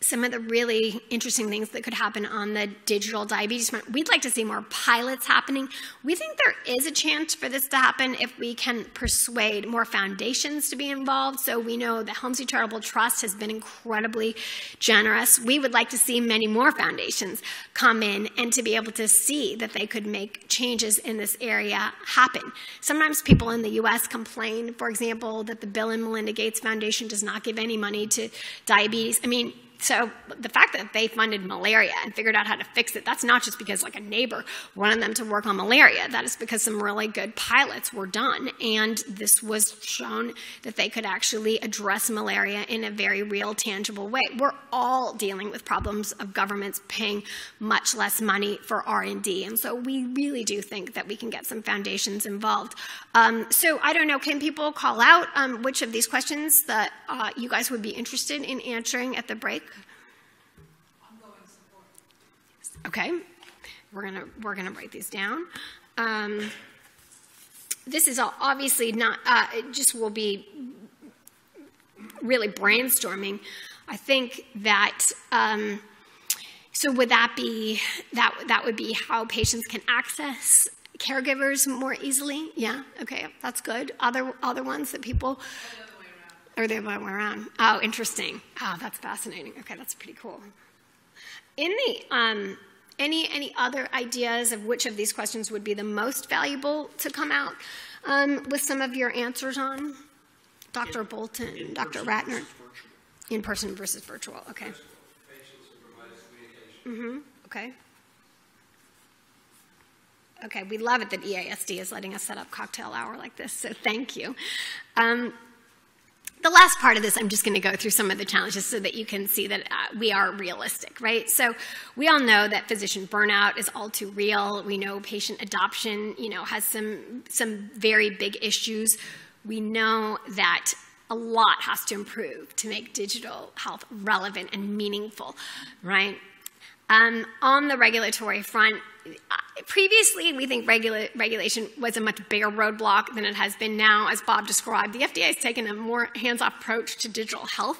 Speaker 1: some of the really interesting things that could happen on the digital diabetes front. We'd like to see more pilots happening. We think there is a chance for this to happen if we can persuade more foundations to be involved. So we know the Helmsley Charitable Trust has been incredibly generous. We would like to see many more foundations come in and to be able to see that they could make changes in this area happen. Sometimes people in the US complain, for example, that the Bill and Melinda Gates Foundation does not give any money to diabetes. I mean, so the fact that they funded malaria and figured out how to fix it, that's not just because like a neighbor wanted them to work on malaria. That is because some really good pilots were done. And this was shown that they could actually address malaria in a very real, tangible way. We're all dealing with problems of governments paying much less money for R&D. And so we really do think that we can get some foundations involved. Um, so I don't know, can people call out um, which of these questions that uh, you guys would be interested in answering at the break? Okay, we're gonna we're gonna write these down. Um, this is obviously not. Uh, it just will be really brainstorming. I think that. Um, so would that be that that would be how patients can access caregivers more easily? Yeah. Okay, that's good. Other other ones that people. Or the other way around. Oh, interesting. Oh, that's fascinating. Okay, that's pretty cool. In the um, any, any other ideas of which of these questions would be the most valuable to come out um, with some of your answers on? Dr. In, Boulton, in Dr. Ratner. In person versus virtual, okay. Mm-hmm, okay. Okay, we love it that EASD is letting us set up cocktail hour like this, so thank you. Um, the last part of this, I'm just going to go through some of the challenges so that you can see that uh, we are realistic, right? So we all know that physician burnout is all too real. We know patient adoption, you know, has some some very big issues. We know that a lot has to improve to make digital health relevant and meaningful, right? Um, on the regulatory front, previously we think regula regulation was a much bigger roadblock than it has been now. As Bob described, the FDA has taken a more hands-off approach to digital health.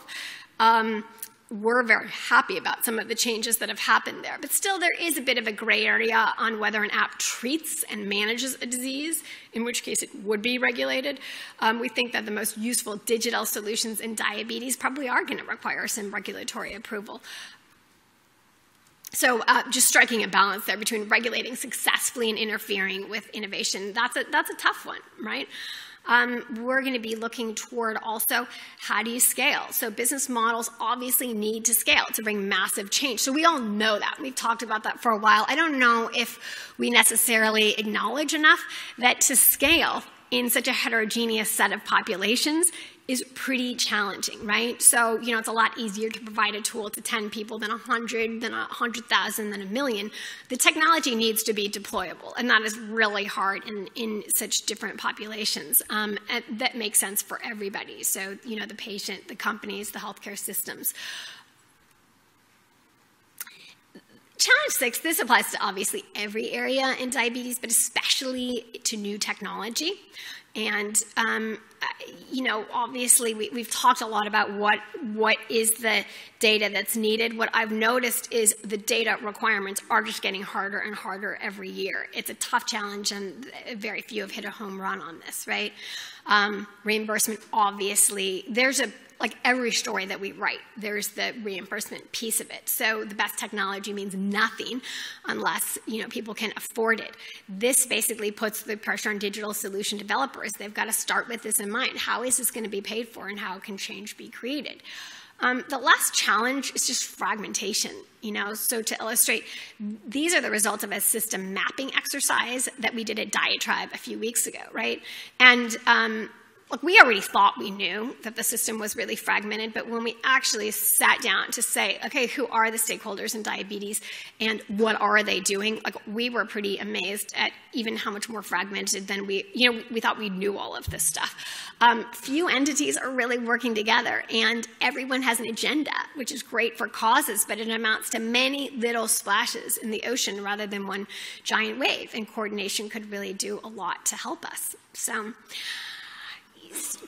Speaker 1: Um, we're very happy about some of the changes that have happened there. But still, there is a bit of a gray area on whether an app treats and manages a disease, in which case it would be regulated. Um, we think that the most useful digital solutions in diabetes probably are going to require some regulatory approval. So uh, just striking a balance there between regulating successfully and interfering with innovation, that's a, that's a tough one, right? Um, we're going to be looking toward also how do you scale? So business models obviously need to scale to bring massive change. So we all know that. We've talked about that for a while. I don't know if we necessarily acknowledge enough that to scale, in such a heterogeneous set of populations is pretty challenging, right? So, you know, it's a lot easier to provide a tool to 10 people than 100, than 100,000, than a million. The technology needs to be deployable, and that is really hard in, in such different populations. Um, that makes sense for everybody. So, you know, the patient, the companies, the healthcare systems. Challenge six, this applies to obviously every area in diabetes, but especially to new technology. And, um, you know, obviously we, have talked a lot about what, what is the data that's needed. What I've noticed is the data requirements are just getting harder and harder every year. It's a tough challenge, and very few have hit a home run on this, right? Um, reimbursement, obviously, there's a like every story that we write, there's the reimbursement piece of it. So the best technology means nothing unless you know people can afford it. This basically puts the pressure on digital solution developers. They've got to start with this in mind. How is this going to be paid for, and how can change be created? Um, the last challenge is just fragmentation. You know, so to illustrate, these are the results of a system mapping exercise that we did at Diatribe a few weeks ago, right? And um, look, we already thought we knew that the system was really fragmented, but when we actually sat down to say, okay, who are the stakeholders in diabetes and what are they doing, like we were pretty amazed at even how much more fragmented than we, you know, we thought we knew all of this stuff. Um, few entities are really working together and everyone has an agenda, which is great for causes, but it amounts to many little splashes in the ocean rather than one giant wave, and coordination could really do a lot to help us. So,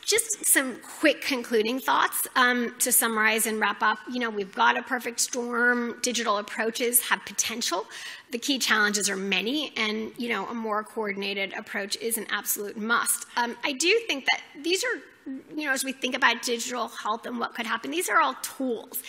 Speaker 1: just some quick concluding thoughts um, to summarize and wrap up. You know, we've got a perfect storm. Digital approaches have potential. The key challenges are many, and you know, a more coordinated approach is an absolute must. Um, I do think that these are, you know, as we think about digital health and what could happen, these are all tools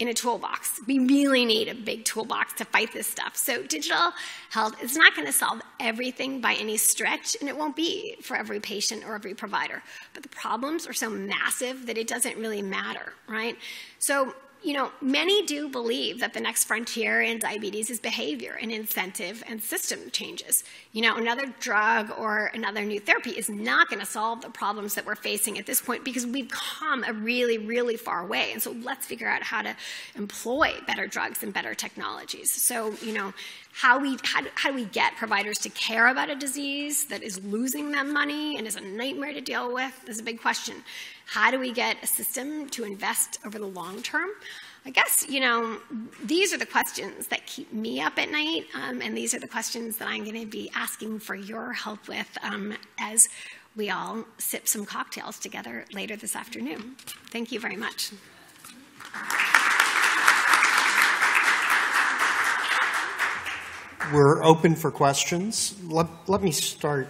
Speaker 1: in a toolbox. We really need a big toolbox to fight this stuff. So digital health is not going to solve everything by any stretch, and it won't be for every patient or every provider. But the problems are so massive that it doesn't really matter, right? So you know, many do believe that the next frontier in diabetes is behavior and incentive and system changes. You know, another drug or another new therapy is not going to solve the problems that we're facing at this point because we've come a really, really far way. And so let's figure out how to employ better drugs and better technologies. So, you know, how, we, how, do, how do we get providers to care about a disease that is losing them money and is a nightmare to deal with is a big question. How do we get a system to invest over the long term? I guess, you know, these are the questions that keep me up at night, um, and these are the questions that I'm going to be asking for your help with um, as we all sip some cocktails together later this afternoon. Thank you very much.
Speaker 2: We're open for questions. Let, let me start,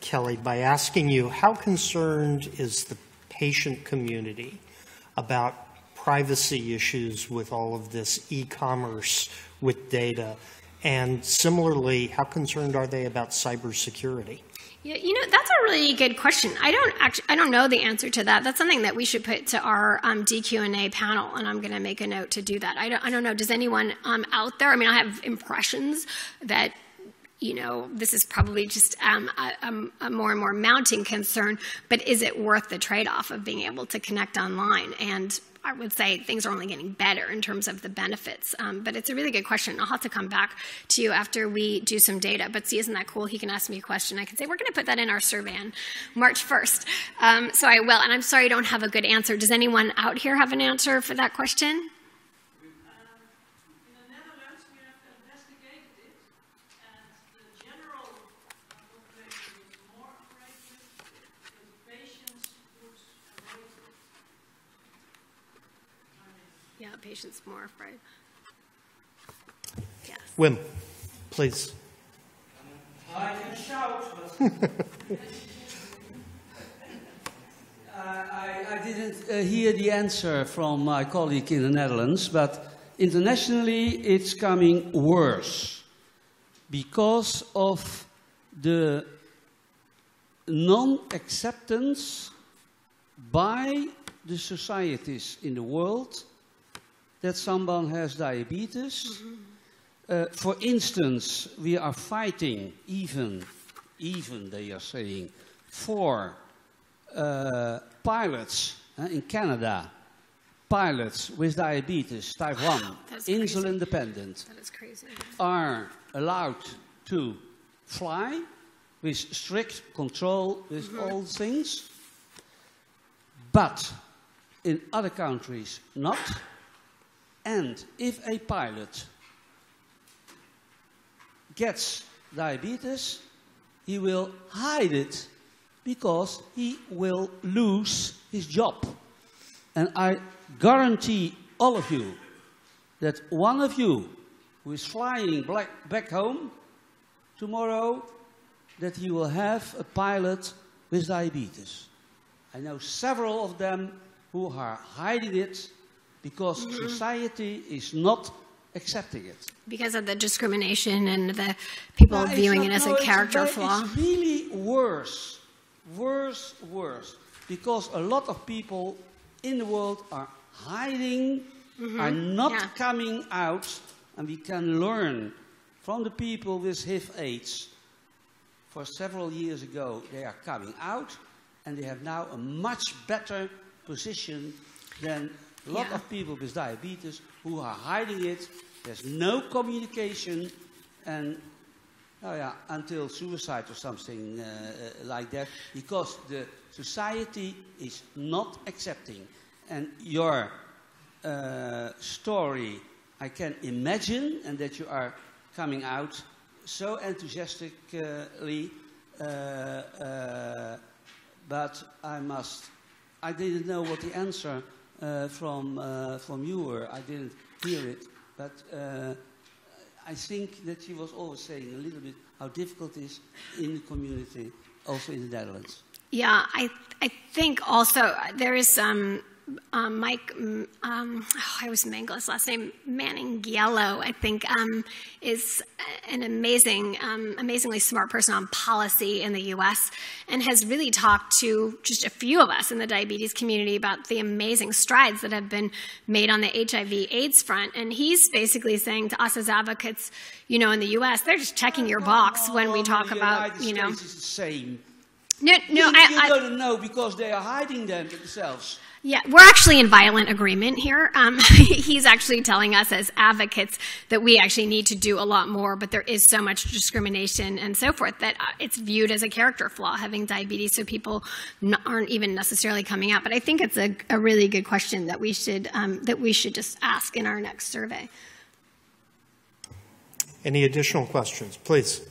Speaker 2: Kelly, by asking you how concerned is the patient community about privacy issues with all of this e-commerce with data? And similarly, how concerned are they about cybersecurity?
Speaker 1: Yeah, you know that's a really good question. I don't actually, I don't know the answer to that. That's something that we should put to our um, DQ&A panel, and I'm going to make a note to do that. I don't, I don't know. Does anyone um, out there? I mean, I have impressions that you know, this is probably just um, a, a, more and more mounting concern, but is it worth the trade off of being able to connect online? And I would say things are only getting better in terms of the benefits. Um, but it's a really good question. I'll have to come back to you after we do some data. But see, isn't that cool? He can ask me a question. I can say, we're going to put that in our survey on March 1st. Um, so I will. And I'm sorry I don't have a good answer. Does anyone out here have an answer for that question? Patients more afraid. Yes.
Speaker 2: Wim, please.
Speaker 3: I can shout, but uh, I, I, didn't uh, hear the answer from my colleague in the Netherlands, but internationally it's coming worse because of the non-acceptance by the societies in the world that someone has diabetes. Mm -hmm. uh, for instance, we are fighting, even, even they are saying, for uh, pilots uh, in Canada, pilots with diabetes type 1, insulin dependent,
Speaker 1: That is crazy.
Speaker 3: are allowed to fly with strict control with all things, but in other countries not. And if a pilot gets diabetes, he will hide it because he will lose his job. And I guarantee all of you that one of you who is flying back home tomorrow, that he will have a pilot with diabetes. I know several of them who are hiding it because society is not accepting it.
Speaker 1: Because of the discrimination and the people
Speaker 3: No,
Speaker 1: viewing
Speaker 3: not-
Speaker 1: it as
Speaker 3: no,
Speaker 1: a character
Speaker 3: very-
Speaker 1: flaw.
Speaker 3: It's really worse, worse, worse. Because a lot of people in the world are hiding, are not
Speaker 1: Mm-hmm. yeah.
Speaker 3: coming out, and we can learn from the people with HIV/AIDS. For several years ago, they are coming out, and they have now a much better position than a lot
Speaker 1: Yeah.
Speaker 3: of people with diabetes who are hiding it. There's no communication, and Oh yeah, until suicide or something uh, uh, like that, because the society is not accepting. And your uh, story, I can imagine, and that you are coming out so enthusiastically, uh, uh, but I must, I didn't know what the answer from, uh, from you. I didn't hear it, but uh, I think that she was always saying a little bit how difficult it is in the community, also in the Netherlands.
Speaker 1: Yeah, I I think also uh, there is um, um, Mike. mm, Um, oh, I was mangle his last name Manning Manningiello. I think um, is an amazing, um, amazingly smart person on policy in the U.S. and has really talked to just a few of us in the diabetes community about the amazing strides that have been made on the HIV/AIDS front. And he's basically saying to us as advocates, you know, in the U.S., they're just checking your box when we talk about,
Speaker 3: United
Speaker 1: you know.
Speaker 3: States is the same.
Speaker 1: No, no,
Speaker 3: you,
Speaker 1: I,
Speaker 3: you
Speaker 1: I,
Speaker 3: don't know because they are hiding them themselves.
Speaker 1: Yeah, we're actually in violent agreement here. Um, he's actually telling us as advocates that we actually need to do a lot more, but there is so much discrimination and so forth that uh, it's viewed as a character flaw having diabetes, so people aren't even necessarily coming out. But I think it's a, a really good question that we should um, that we should just ask in our next survey.
Speaker 2: Any additional questions, please?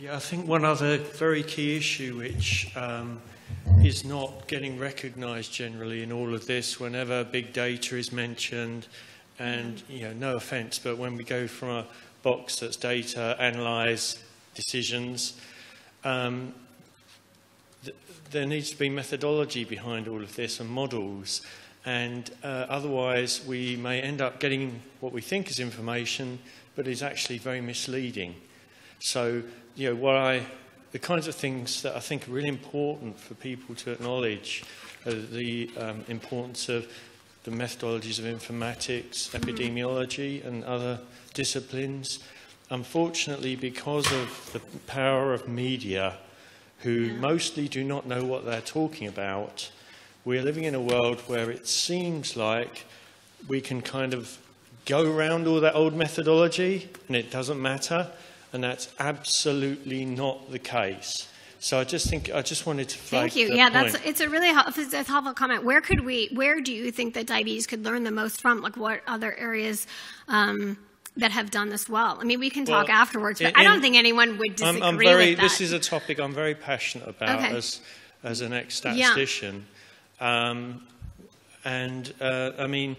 Speaker 4: Yeah, I think one other very key issue which um, is not getting recognised generally in all of this, whenever big data is mentioned, and you know, no offence, but when we go from a box that's data, analyse decisions, um, th- there needs to be methodology behind all of this and models. And uh, otherwise, we may end up getting what we think is information, but is actually very misleading. So, you know, what I, the kinds of things that I think are really important for people to acknowledge are the um, importance of the methodologies of informatics, epidemiology, and other disciplines. Unfortunately, because of the power of media, who mostly do not know what they're talking about, we're living in a world where it seems like we can kind of go around all that old methodology and it doesn't matter, and that's absolutely not the case. So I just think I just wanted to flag
Speaker 1: Thank you.
Speaker 4: that
Speaker 1: Yeah, that's it's a really help, it's a helpful comment. Where could we? Where do you think that diabetes could learn the most from? Like, what other areas um, that have done this well? I mean, we can talk
Speaker 4: Well,
Speaker 1: afterwards, but
Speaker 4: in-
Speaker 1: I don't think anyone would disagree
Speaker 4: I'm, I'm very,
Speaker 1: with that.
Speaker 4: This is a topic I'm very passionate about
Speaker 1: Okay.
Speaker 4: as, as an ex-statistician. Um, and, uh, I mean,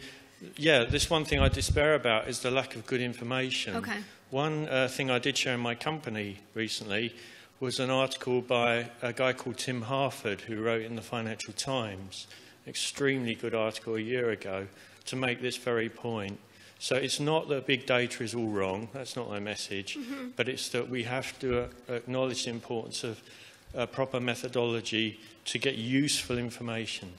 Speaker 4: yeah, this one thing I despair about is the lack of good information.
Speaker 1: Okay.
Speaker 4: One uh, thing I did share in my company recently was an article by a guy called Tim Harford who wrote in the Financial Times, extremely good article a year ago, to make this very point. So it's not that big data is all wrong, that's not my message, but it's that we have to uh, acknowledge the importance of uh, proper methodology to get useful information.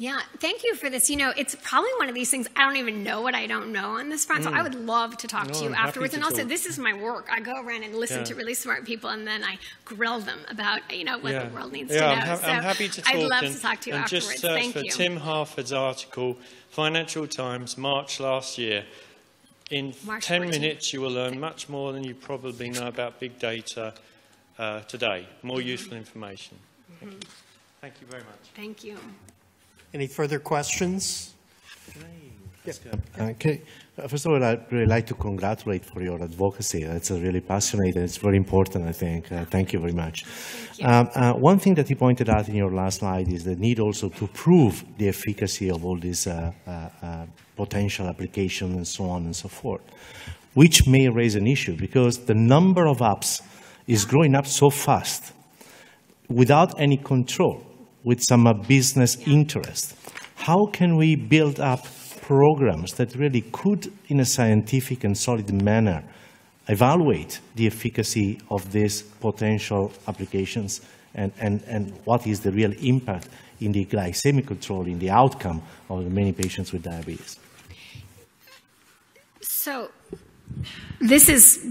Speaker 1: Yeah, thank you for this. You know, it's probably one of these things I don't even know what I don't know on this front. So I would love to talk
Speaker 4: No,
Speaker 1: to you
Speaker 4: I'm
Speaker 1: afterwards.
Speaker 4: to
Speaker 1: And also,
Speaker 4: talk.
Speaker 1: this is my work. I go around and listen
Speaker 4: Yeah.
Speaker 1: to really smart people, and then I grill them about you know what the world needs
Speaker 4: yeah,
Speaker 1: to know.
Speaker 4: I'm, ha-
Speaker 1: so
Speaker 4: I'm happy to talk.
Speaker 1: I'd love
Speaker 4: and,
Speaker 1: to talk to you
Speaker 4: and
Speaker 1: afterwards.
Speaker 4: just search
Speaker 1: thank
Speaker 4: for
Speaker 1: you.
Speaker 4: Tim Harford's article, Financial Times, March last year. In
Speaker 1: March
Speaker 4: 10
Speaker 1: 14th.
Speaker 4: minutes, you will learn much more than you probably know about big data uh, today. More
Speaker 1: Mm-hmm.
Speaker 4: useful information. Thank you. Thank you very much.
Speaker 1: Thank you.
Speaker 2: Any further questions?
Speaker 5: Okay. Uh, First of all, I'd really like to congratulate for your advocacy. It's uh, really passionate and it's very important, I think. Uh, thank you very much. Um, uh, one thing that you pointed out in your last slide is the need also to prove the efficacy of all these uh, uh, uh, potential applications and so on and so forth, which may raise an issue because the number of apps is growing up so fast without any control, with some uh, business interest. How can we build up programs that really could, in a scientific and solid manner, evaluate the efficacy of these potential applications and, and, and what is the real impact in the glycemic control, in the outcome of the many patients with diabetes?
Speaker 1: So, this is,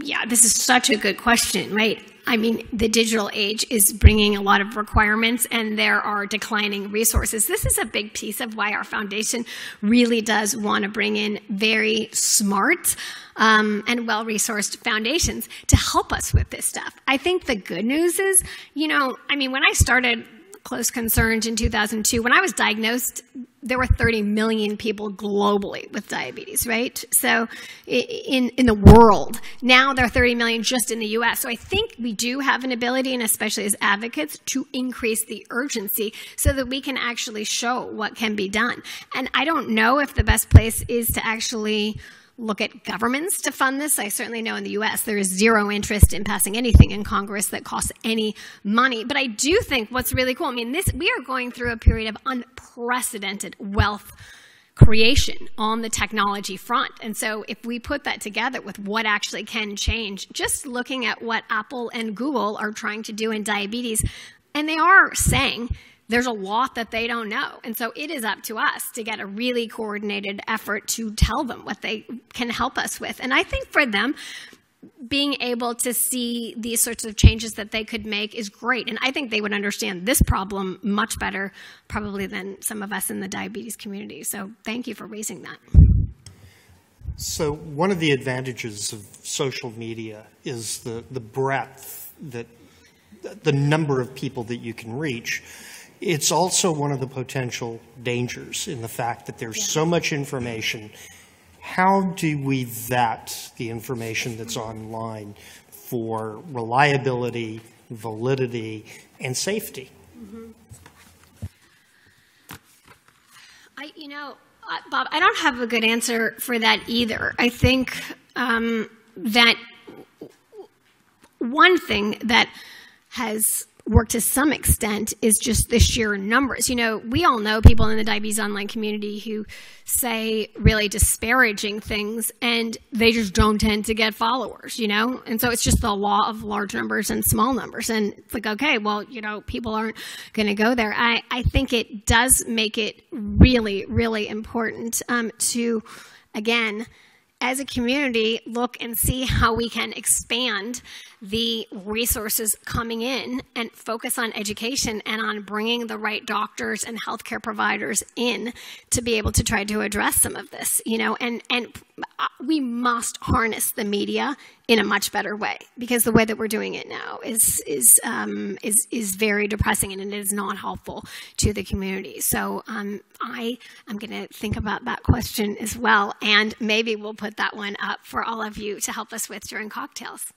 Speaker 1: yeah, this is such a good question, right? I mean, the digital age is bringing a lot of requirements and there are declining resources. This is a big piece of why our foundation really does want to bring in very smart um, and well resourced foundations to help us with this stuff. I think the good news is, you know, I mean, when I started Close Concerns in 2002, when I was diagnosed, there were 30 million people globally with diabetes, right? So in, in the world. Now there are 30 million just in the US. So I think we do have an ability, and especially as advocates, to increase the urgency so that we can actually show what can be done. And I don't know if the best place is to actually look at governments to fund this. I certainly know in the US there is zero interest in passing anything in Congress that costs any money. But I do think what's really cool, I mean, this we are going through a period of unprecedented wealth creation on the technology front. And so if we put that together with what actually can change, just looking at what Apple and Google are trying to do in diabetes, and they are saying there's a lot that they don't know. And so it is up to us to get a really coordinated effort to tell them what they can help us with. And I think for them, being able to see these sorts of changes that they could make is great. And I think they would understand this problem much better, probably, than some of us in the diabetes community. So thank you for raising that.
Speaker 2: So one of the advantages of social media is the, the breadth that the number of people that you can reach. It's also one of the potential dangers in the fact that there's so much information. How do we vet the information that's online for reliability, validity, and safety?
Speaker 1: I, you know, uh, Bob, I don't have a good answer for that either. I think um, that one thing that has worked to some extent is just the sheer numbers. You know, we all know people in the diabetes online community who say really disparaging things and they just don't tend to get followers, you know? And so it's just the law of large numbers and small numbers. And it's like, okay, well, you know, people aren't going to go there. I, I think it does make it really, really important um, to, again, as a community, look and see how we can expand the resources coming in and focus on education and on bringing the right doctors and healthcare providers in to be able to try to address some of this, you know, and, and uh, we must harness the media in a much better way because the way that we're doing it now is, is, um, is, is very depressing and it is not helpful to the community. So um, I am going to think about that question as well, and maybe we'll put that one up for all of you to help us with during cocktails.